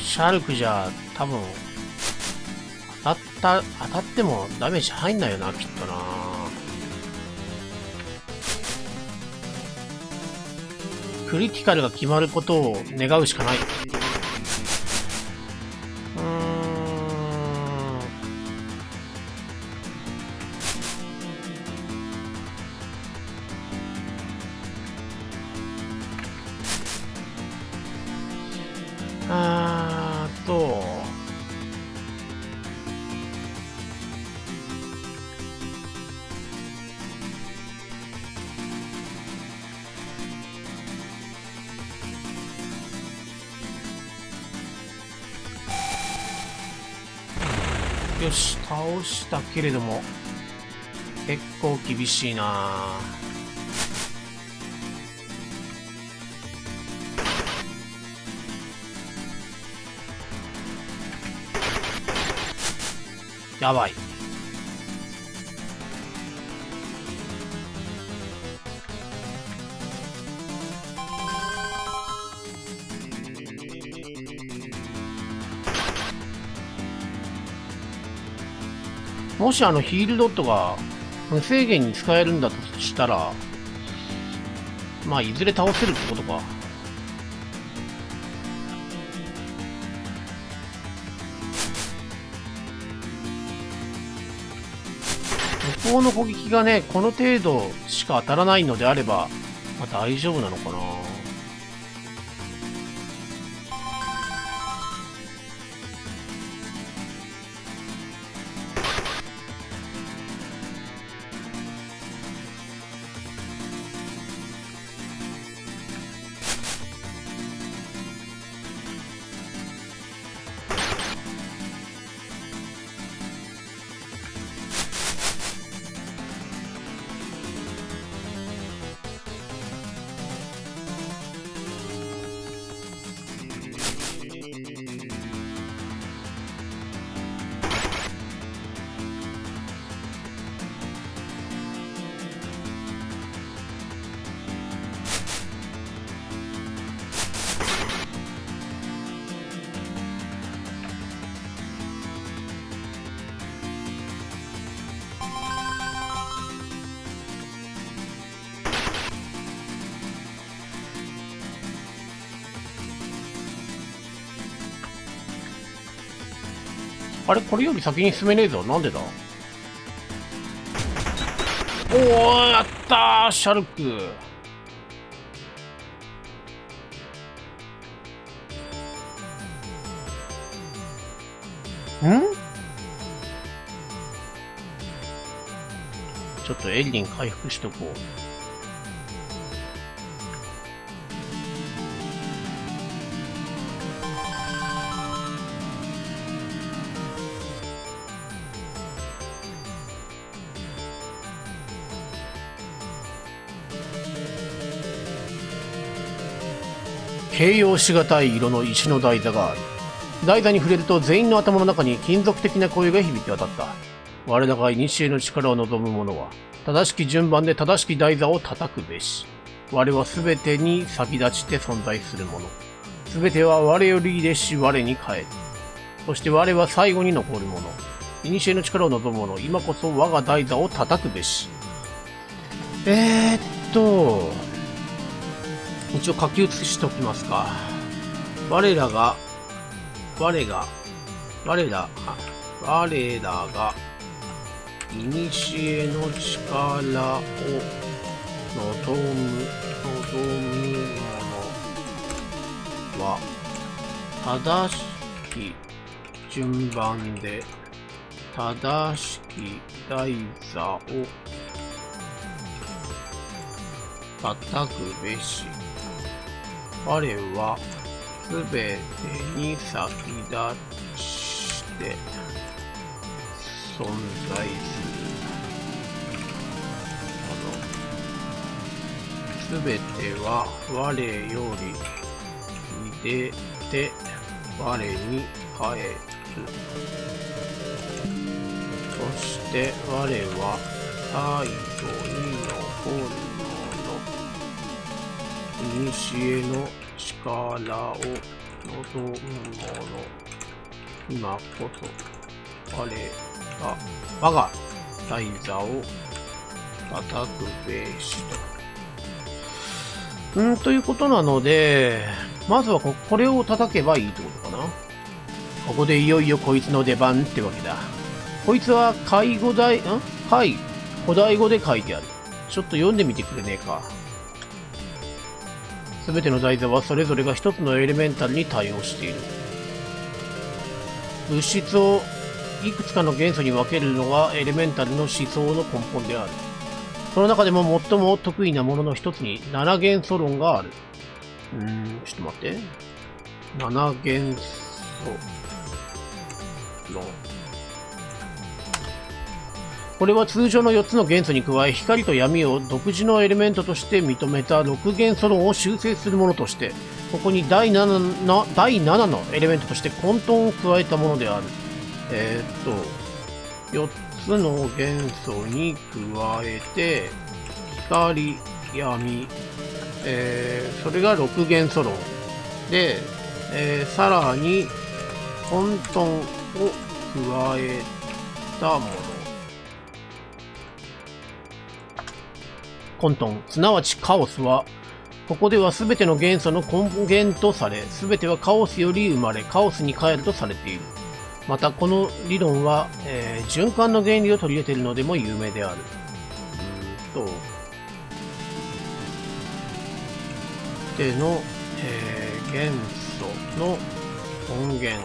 シャルクじゃ多分当たった当たってもダメージ入んないよなきっとな。クリティカルが決まることを願うしかない。したけれども結構厳しいな。やばい。もしあのヒールドットが無制限に使えるんだとしたら、まあ、いずれ倒せるってことか。向こうの攻撃がね、この程度しか当たらないのであれば、まあ、大丈夫なのかなあれこれより先に進めねえぞ。なんでだ？おおやったーシャルク。ん？ちょっとエリン回復しとこう。形容しがたい色の石の台座がある。台座に触れると全員の頭の中に金属的な声が響き渡った。我らが古の力を望む者は、正しき順番で正しき台座を叩くべし。我は全てに先立ちて存在する者。全ては我よりでし我に帰る。そして我は最後に残る者。古の力を望む者、今こそ我が台座を叩くべし。えー、っと、一応書き写しておきますか。我らが、我が、我ら、我らが、いにしえの力を望む、望むものは、正しき順番で、正しき台座を叩くべし。我はすべてに先立して存在する。すべては我より出て我に帰る。そして我は最後に残る。古の力を望む者、今こそ我が我が大座を叩くべしと。んということなので、まずはここれを叩けばいいってことかな。ここでいよいよこいつの出番ってわけだ。こいつは介護代、ん？はい。古代語で書いてある。ちょっと読んでみてくれねえか。すべての台座はそれぞれが一つのエレメンタルに対応している。物質をいくつかの元素に分けるのがエレメンタルの思想の根本である。その中でも最も得意なものの一つに7元素論がある。うーん、ちょっと待って。7元素論。これは通常の4つの元素に加え光と闇を独自のエレメントとして認めた6元素論を修正するものとしてここに第 7, の第7のエレメントとして混沌を加えたものである。えー、っと4つの元素に加えて光闇えー、それが6元素論で、えー、さらに混沌を加えたもの。混沌、すなわちカオスは、ここでは全ての元素の根源とされ、全てはカオスより生まれ、カオスに帰るとされている。また、この理論は、えー、循環の原理を取り入れているのでも有名である。うーんと、での、えー、元素の根源、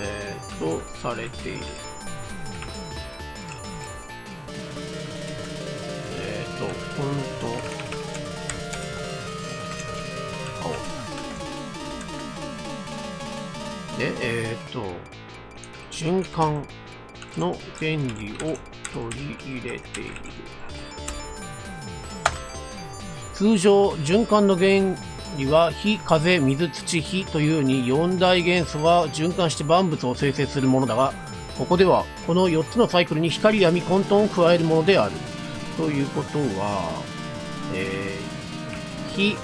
えー、とされている。えっ、ー、と、本当で、えっ、ー、と、循環の原理を取り入れている。通常、循環の原理は火、風、水、土、火というように4大元素が循環して万物を生成するものだが、ここではこの4つのサイクルに光、闇、混沌を加えるものである。ということは、えー、火、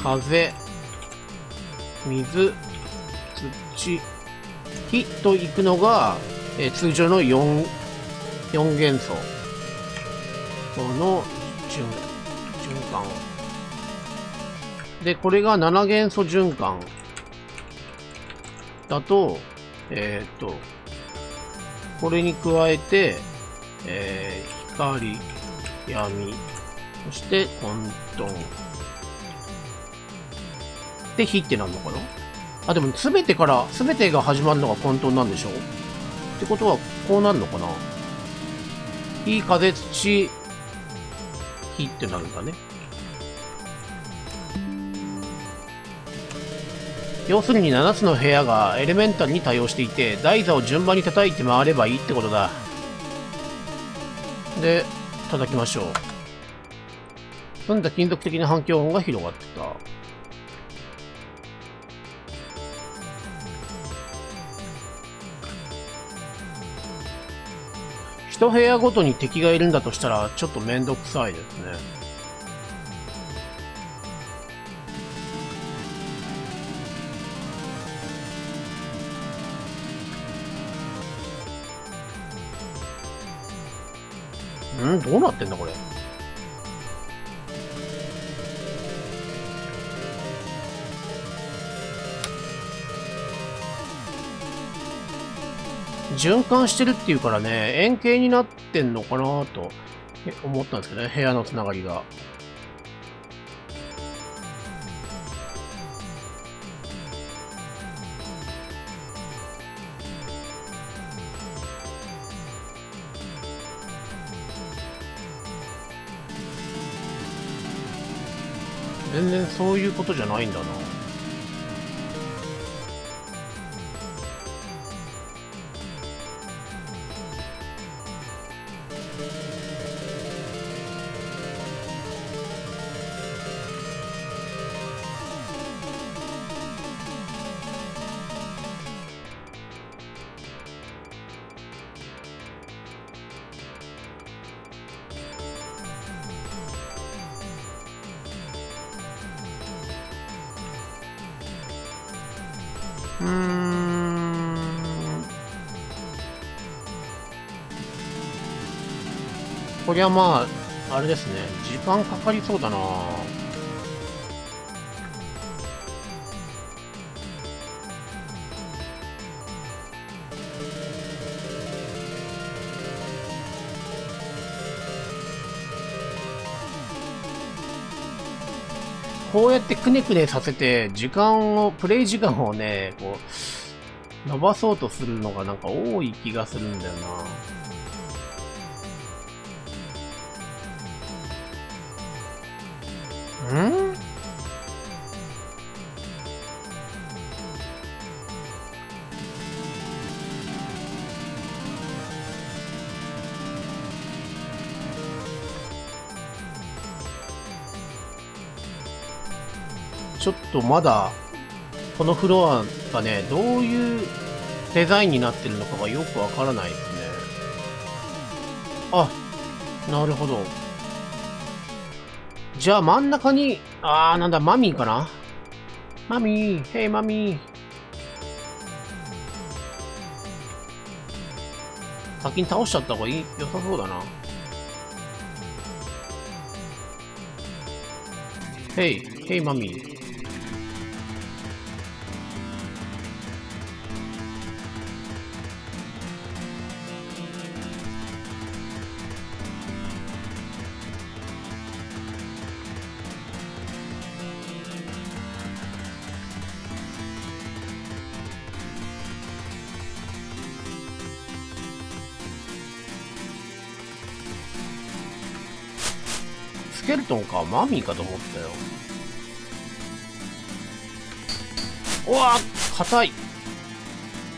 風、水、土、火と行くのが、えー、通常の 4, 4元素の循循環。で、これが7元素循環だと、えっ、と、これに加えて、えー、光、闇、そして混沌。で、火ってなんのかな？あ、でも全てから、全てが始まるのが混沌なんでしょってことは、こうなるのかな？火、風、土、火ってなるんだね。要するに7つの部屋がエレメンタルに対応していて、台座を順番に叩いて回ればいいってことだ。で、叩きましょう。なんだ金属的な反響音が広がってた。一部屋ごとに敵がいるんだとしたら、ちょっとめんどくさいですね。んどうなってんだこれ。循環してるっていうからね、円形になってんのかなと思ったんですけどね、部屋のつながりが。然そういうことじゃないんだな。りゃまあ、あれですね。時間かかりそうだなこうやってくねくねさせて、時間を、プレイ時間をね、こう、伸ばそうとするのがなんか多い気がするんだよな。とまだ、このフロアがね、どういうデザインになってるのかがよくわからないですね。あ、なるほど。じゃあ真ん中に、あーなんだ、マミーかな？マミー、ヘイマミー。先に倒しちゃった方がいい、良さそうだな。ヘイ、ヘイマミー。ルトンかマミーかと思ったよ。うわ硬い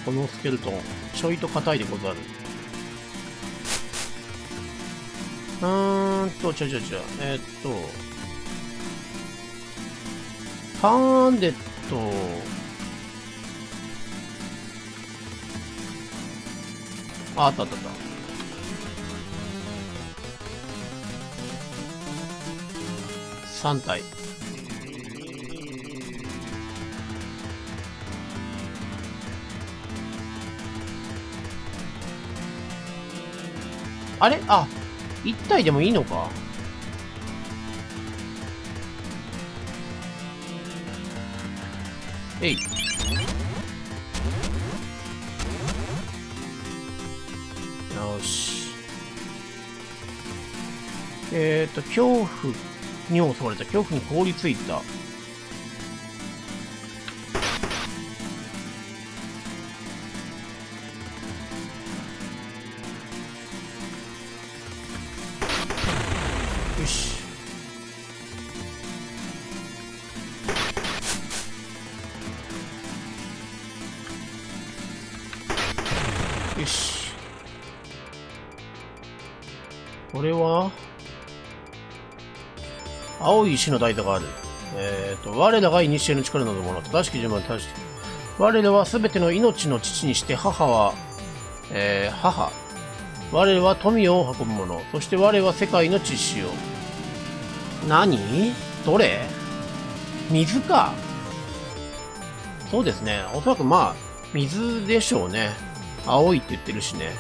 このスケルトン、ちょいと硬いでござる。うーんと、ちょちょちょ、えー、っと、ターンデット、あ、あったあったあった。3体あれ？あ、1体でもいいのか？えい。よし。えっ、ー、と、恐怖に襲われた恐怖に凍りついた。青い石の台座がある。えっ、ー、と、我らが古の力などもの、正しき順番に正しき。我らはすべての命の父にして母は、えー、母。我らは富を運ぶ者。そして我は世界の知識を。何？どれ？水か。そうですね。おそらくまあ、水でしょうね。青いって言ってるしね。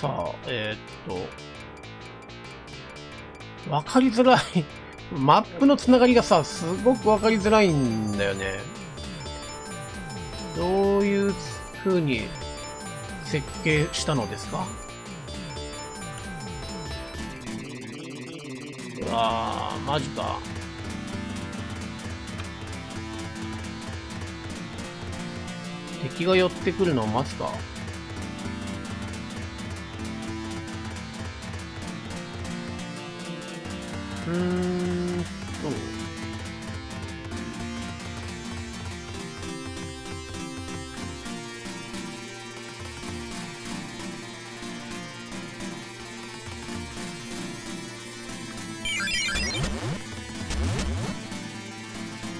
さあ、えー、っと、わかりづらい マップのつながりがさ、すごくわかりづらいんだよね。どういう風に設計したのですか？うわー、マジか。敵が寄ってくるのを待つか。うーんと。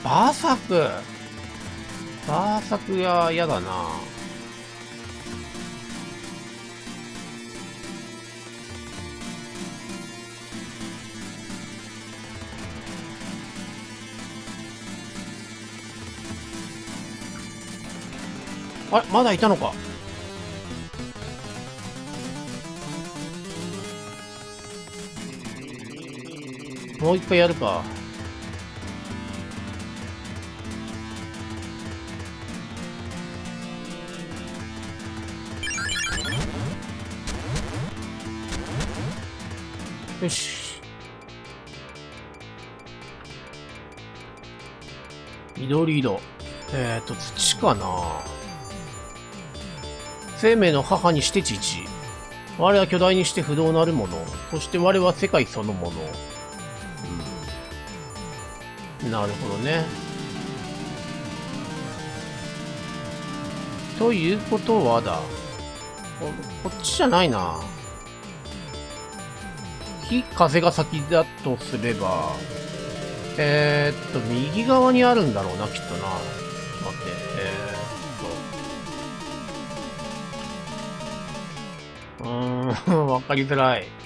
バーサクバーサクは嫌だな。あれまだいたのか？もう一回やるか。よし。緑色。えっ、ー、と、土かな生命の母にして父。我は巨大にして不動なるもの。そして我は世界そのもの。うん。なるほどね。ということはだ。こっちじゃないな。火、風が先だとすれば、えー、っと、右側にあるんだろうな、きっとな。わかりづらい。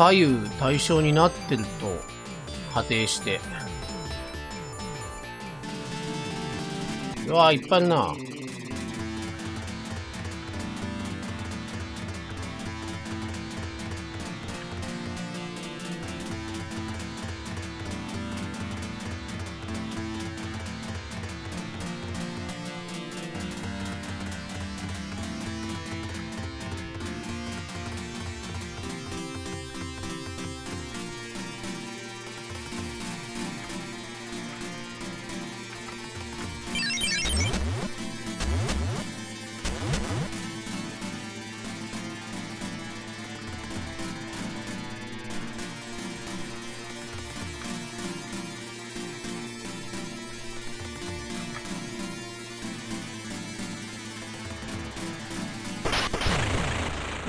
左右対称になってると仮定して。うわいっぱいあるな。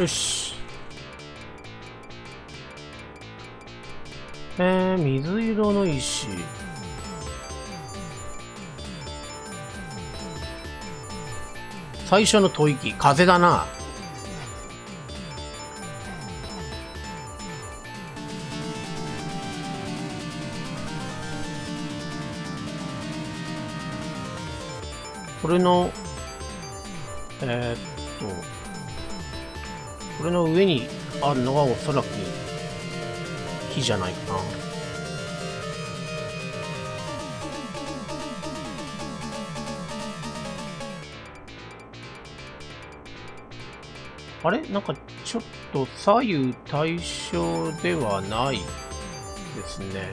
よし。えー、水色の石。最初の吐息、風だな。これの、えー、っと、これの上にあるのがおそらく木じゃないかな。あれ？なんかちょっと左右対称ではないですね。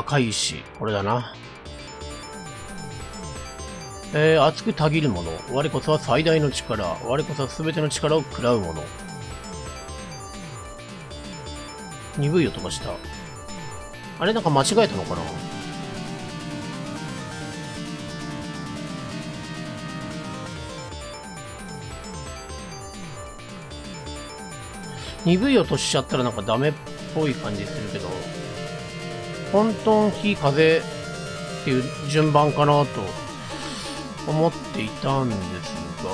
赤い石。これだな。えー、熱くたぎるもの。我こそは最大の力。我こそは全ての力を食らうもの。鈍い音がした。あれなんか間違えたのかな鈍い音しちゃったらなんかダメっぽい感じするけど。混沌火風っていう順番かなと思っていたんですが、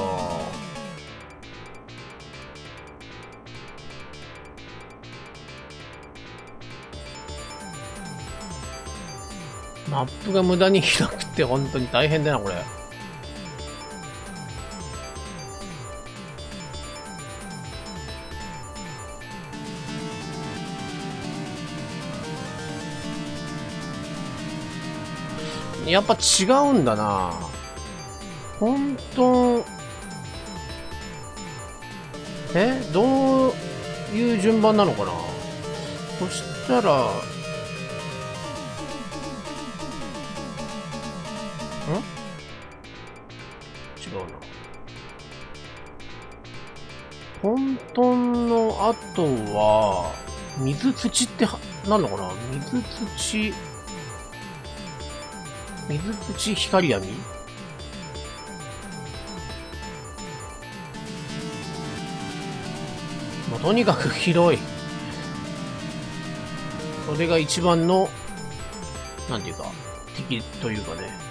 マップが無駄に開くって本当に大変だな、これ。やっぱ違うんだな。本当えどういう順番なのかな。そしたら、ん？違うな。混沌の後は、水土ってはなんのかな。水土、水口光闇もうとにかく広い。それが一番の、なんていうか、敵というかね。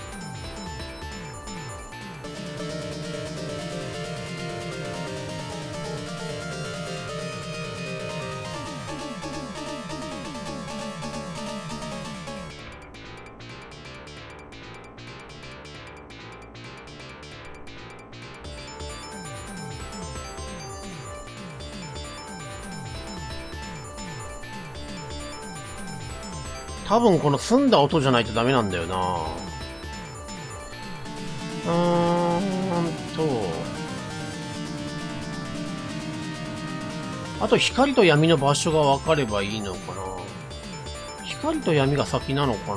多分この澄んだ音じゃないとダメなんだよな。うーんと。あと光と闇の場所が分かればいいのかな。光と闇が先なのか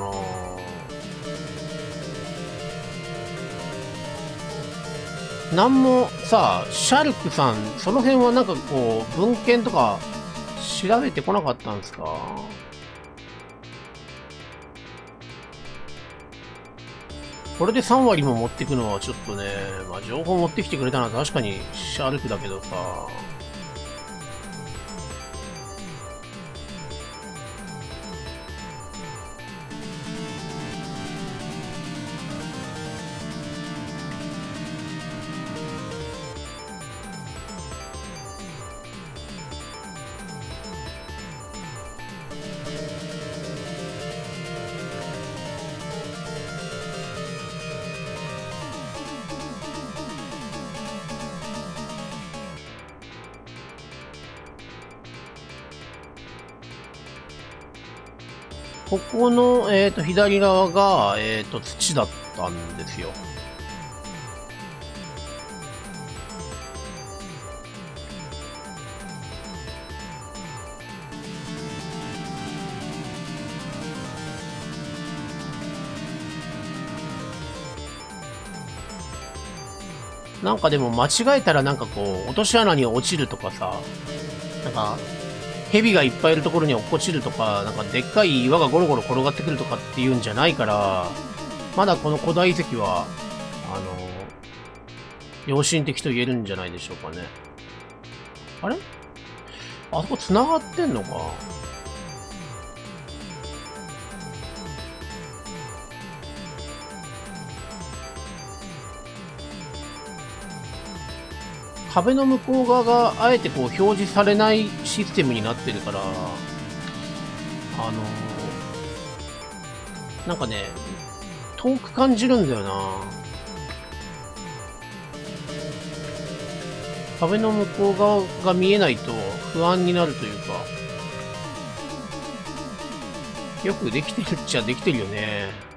な。なんもさ、シャルクさん、その辺はなんかこう、文献とか調べてこなかったんですか？これで3割も持ってくのはちょっとね、まあ情報持ってきてくれたのは確かにシャルクだけどさ、ここの、えっ、と、左側が、えっ、と、土だったんですよ。なんかでも間違えたらなんかこう、落とし穴に落ちるとかさ、なんか、蛇がいっぱいいるところに落っこちるとか、なんかでっかい岩がゴロゴロ転がってくるとかっていうんじゃないから、まだこの古代遺跡は、あの、良心的と言えるんじゃないでしょうかね。あれ？あそこ繋がってんのか壁の向こう側があえてこう表示されないシステムになってるから、あのー、なんかね、遠く感じるんだよな壁の向こう側が見えないと不安になるというか、よくできてるっちゃできてるよね。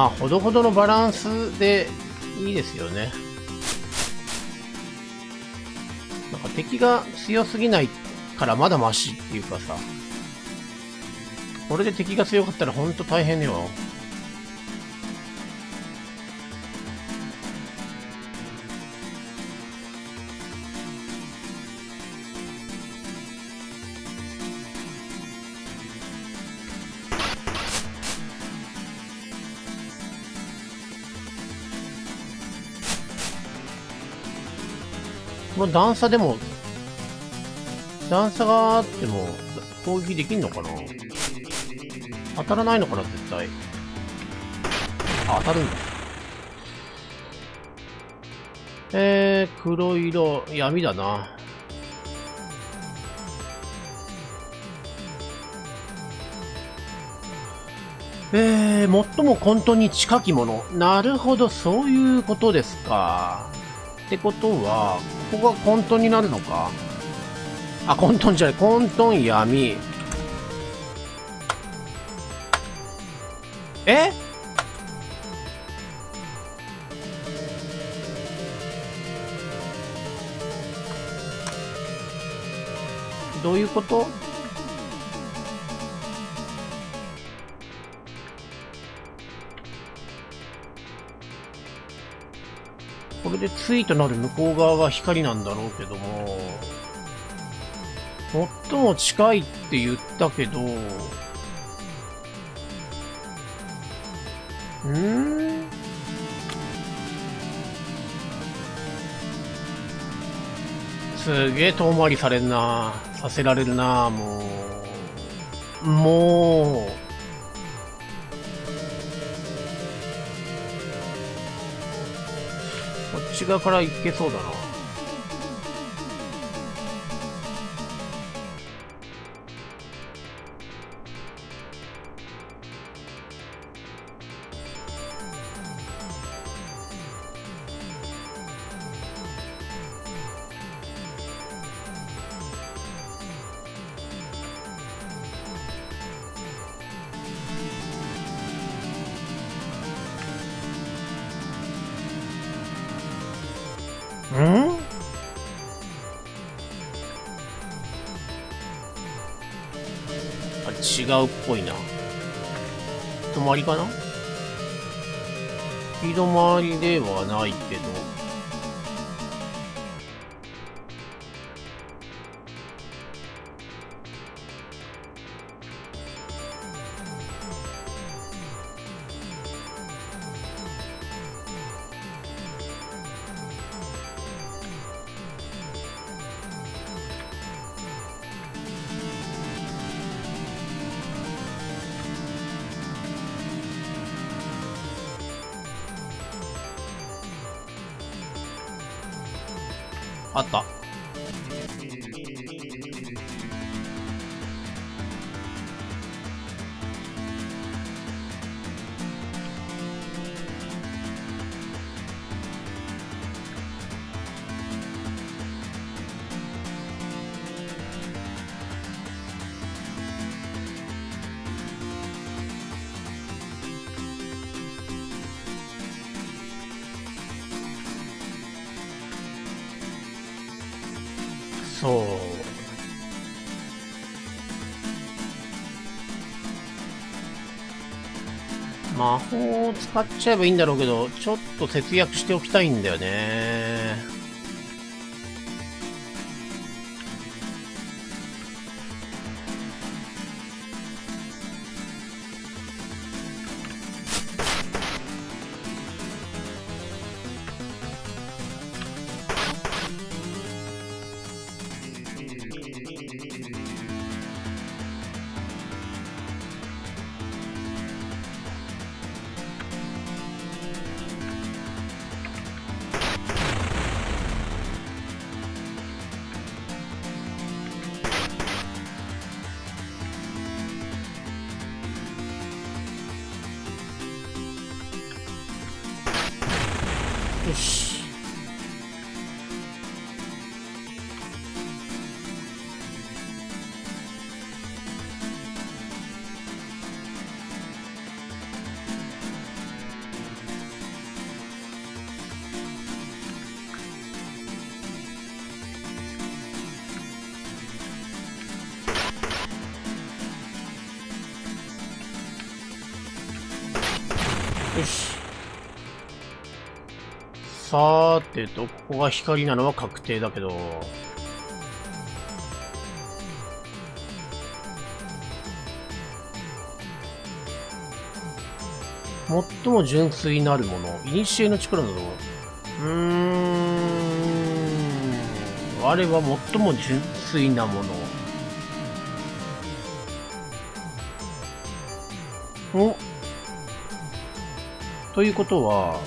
まあほどほどのバランスでいいですよね。なんか敵が強すぎないからまだマシっていうかさ。これで敵が強かったらほんと大変よ。この段差でも、段差があっても攻撃できんのかな？当たらないのかな、絶対。あ、当たるんだ。えー、黒色、闇だな。えー、最も混沌に近きもの。なるほど、そういうことですか。ってことは、ここが混沌になるのか？あ、混沌じゃない、混沌闇。え？どういうこと？これでついとなる向こう側が光なんだろうけども、最も近いって言ったけど、ん？すげえ遠回りされんな。させられるな、もう。もう。内側から行けそうだな。使っちゃえばいいんだろうけど、ちょっと節約しておきたいんだよね。さーてと、ここが光なのは確定だけど。最も純粋なるもの。古の力など。うーん。我は最も純粋なもの。おということは、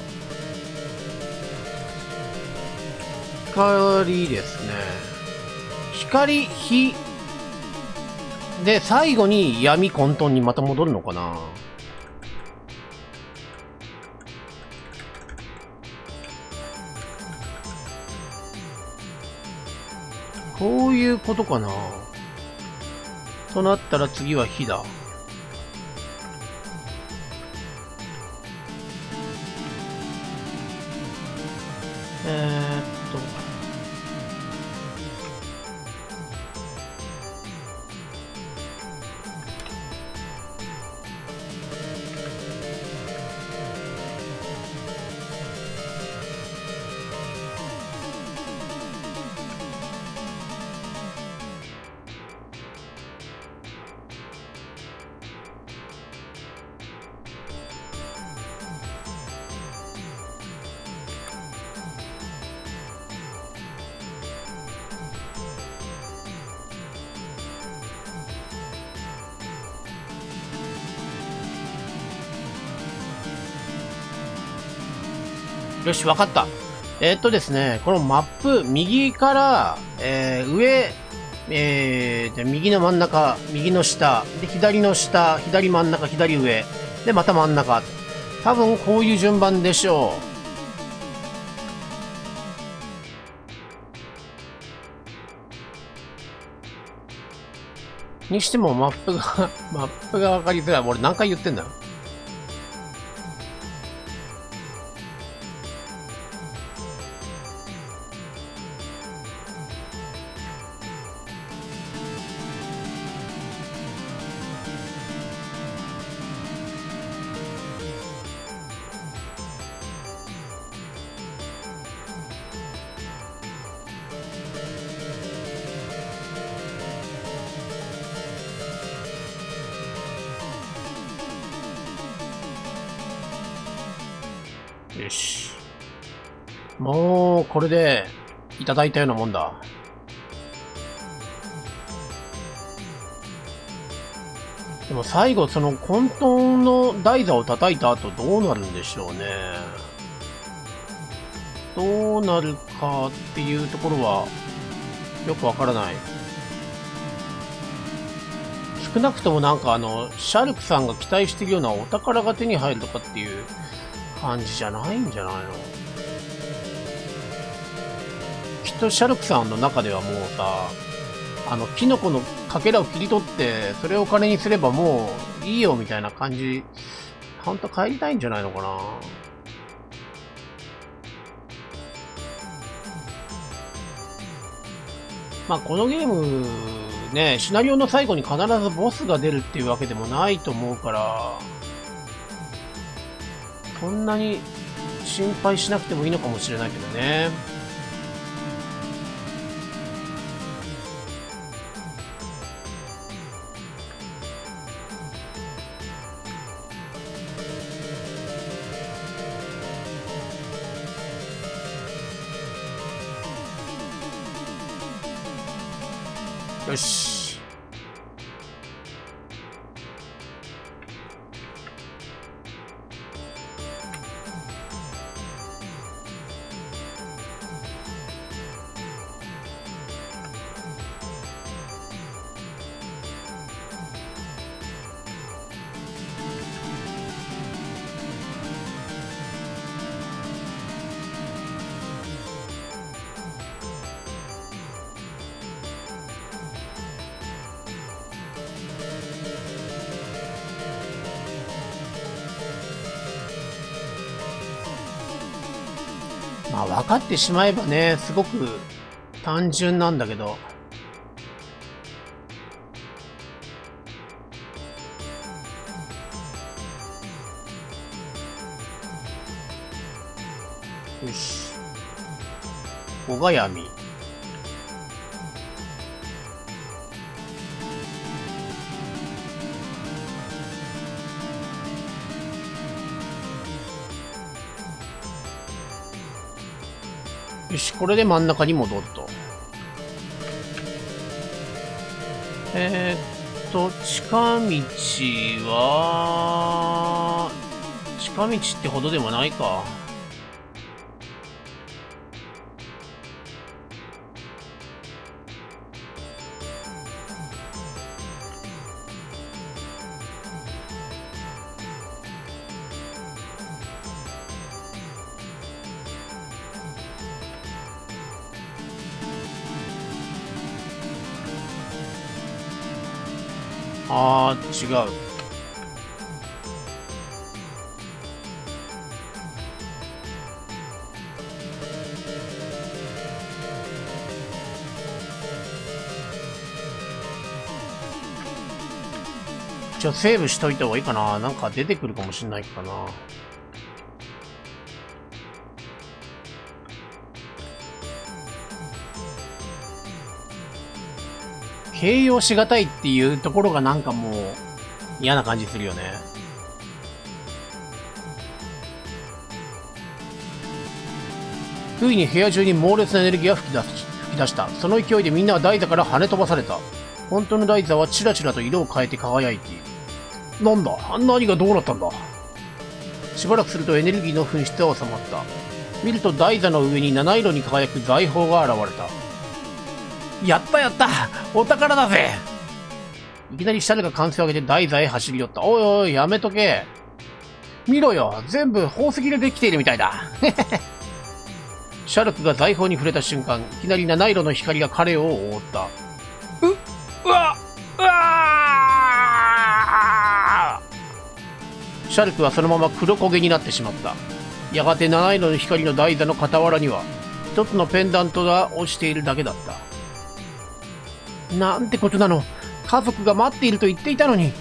光ですね。光、火、で、最後に闇混沌にまた戻るのかなこういうことかなとなったら次は火だ。えー、し、わかった。えー、っとですね、このマップ、右から、えー、上、えー、じゃ右の真ん中、右の下、で、左の下、左真ん中、左上、で、また真ん中。多分こういう順番でしょう。にしてもマップが マップが分かりづらい。俺何回言ってんだよし。もう、これで、いただいたようなもんだ。でも最後、その混沌の台座を叩いた後どうなるんでしょうね。どうなるかっていうところは、よくわからない。少なくともなんかあの、シャルクさんが期待してるようなお宝が手に入るとかっていう感じじゃないんじゃないの？きっとシャルクさんの中ではもうさ、あの、キノコのかけらを切り取って、それをお金にすればもういいよみたいな感じ、ほんと帰りたいんじゃないのかな？まあこのゲームね、シナリオの最後に必ずボスが出るっていうわけでもないと思うから、そんなに心配しなくてもいいのかもしれないけどね。よし。てしまえばね、すごく単純なんだけど。よし。ここが闇。よし、これで真ん中に戻っと。えー、っと、近道は、近道ってほどでもないか。あー、違う。じゃあセーブしといた方がいいかななんか出てくるかもしんないかな。形容しがたいっていうところがなんかもう嫌な感じするよね。不意に部屋中に猛烈なエネルギーが吹き出し吹き出した。その勢いでみんなは台座から跳ね飛ばされた。本当の台座はチラチラと色を変えて輝いている。なんだ何がどうなったんだしばらくするとエネルギーの噴出は収まった。見ると台座の上に七色に輝く財宝が現れた。やったやったお宝だぜいきなりシャルが歓声を上げて台座へ走り寄った。おいおい、やめとけ。見ろよ、全部宝石でできているみたいだ。シャルクが財宝に触れた瞬間、いきなり七色の光が彼を覆った。う、うわ、うわシャルクはそのまま黒焦げになってしまった。やがて七色の光の台座の傍らには、一つのペンダントが落ちているだけだった。なんてことなの。家族が待っていると言っていたのに。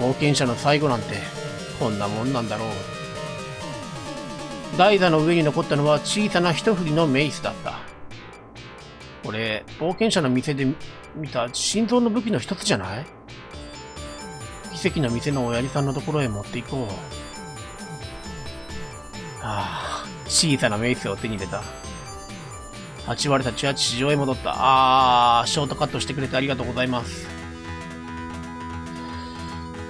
冒険者の最後なんて、こんなもんなんだろう。台座の上に残ったのは小さな一振りのメイスだった。これ、冒険者の店で見た心臓の武器の一つじゃない？奇跡の店の親父さんのところへ持っていこう。はあ、小さなメイスを手に入れた。8割たちは地上へ戻った。あー、ショートカットしてくれてありがとうございます。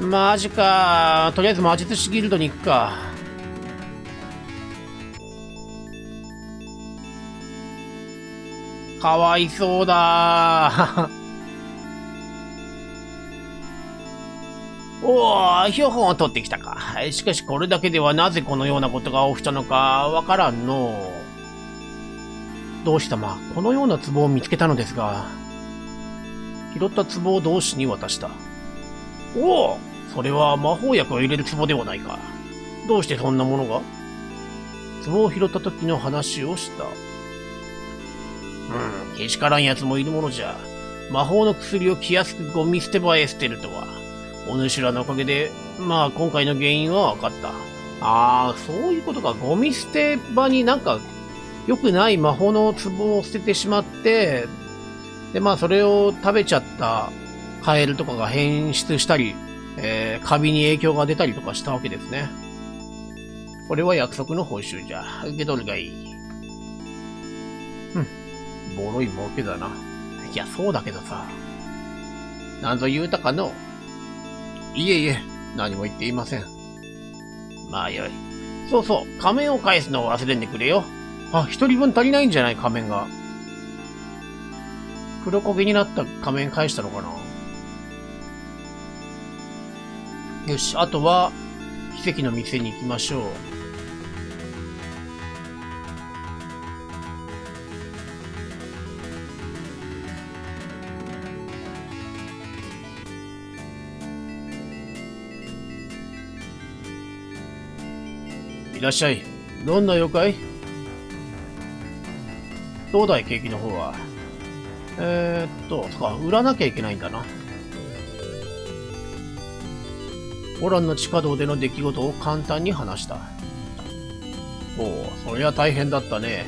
マジかとりあえず魔術師ギルドに行くか。かわいそうだ おお、標本を取ってきたか。しかしこれだけではなぜこのようなことが起きたのかわからんのうしたまこのような壺を見つけたのですが、拾った壺を同志に渡した。おおそれは魔法薬を入れる壺ではないか。どうしてそんなものが？壺を拾った時の話をした。うん、けしからん奴もいるものじゃ。魔法の薬を気安くゴミ捨て場へ捨てるとは。お主らのおかげで、まあ今回の原因は分かった。ああ、そういうことか。ゴミ捨て場になんか良くない魔法の壺を捨ててしまって、で、まあそれを食べちゃったカエルとかが変質したり、えー、カビに影響が出たりとかしたわけですね。これは約束の報酬じゃ。受け取るがいい。うん。ボロい儲けだな。いや、そうだけどさ。なんぞ言うたかのいえいえ、何も言っていません。まあよい。そうそう、仮面を返すのを忘れんでくれよ。あ、一人分足りないんじゃない仮面が。黒焦げになった仮面返したのかなよし、あとは、奇跡の店に行きましょう。いらっしゃい。どんな妖怪？どうだい、景気の方は。えー、っと、そか、売らなきゃいけないんだな。オランの地下道での出来事を簡単に話した。おお、そりゃ大変だったね。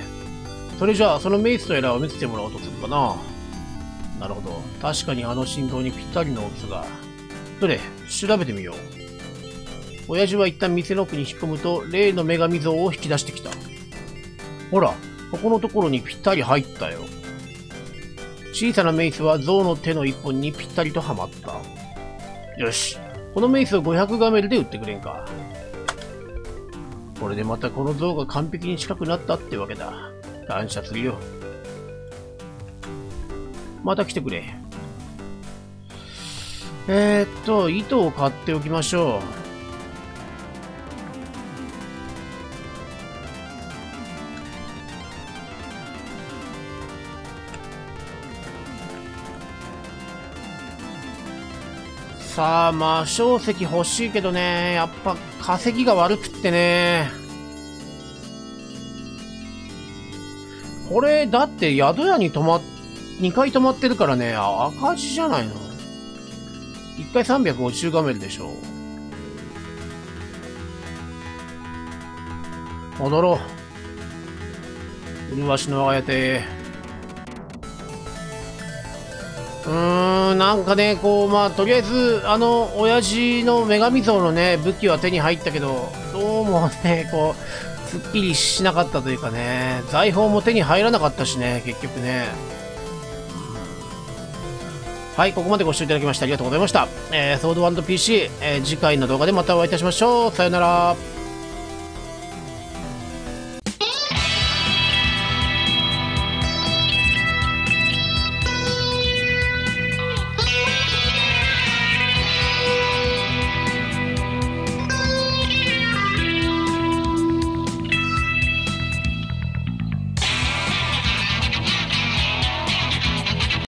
それじゃあ、そのメイスのエラーを見せてもらおうとするかな。なるほど。確かにあの振動にぴったりの大きさだ。どれ、調べてみよう。親父は一旦店の奥に引っ込むと、例の女神像を引き出してきた。ほら、ここのところにぴったり入ったよ。小さなメイスは象の手の一本にぴったりとはまった。よし。このメイスを500ガメルで売ってくれんか。これでまたこの像が完璧に近くなったってわけだ。感謝するよ。また来てくれ。えー、っと、糸を買っておきましょう。さあ、まあ、小石欲しいけどね、やっぱ化石が悪くってね。これ、だって宿屋に泊まっ、2回泊まってるからね、赤字じゃないの ?1 回350画面でしょ。戻ろう。麗しの我が家て。うーん、なんかね、こう、まあ、とりあえず、あの、親父の女神像のね、武器は手に入ったけど、どうもね、こう、すっきりしなかったというかね、財宝も手に入らなかったしね、結局ね。はい、ここまでご視聴いただきましてありがとうございました。えー、ソードワールド PC、えー、次回の動画でまたお会いいたしましょう。さよなら。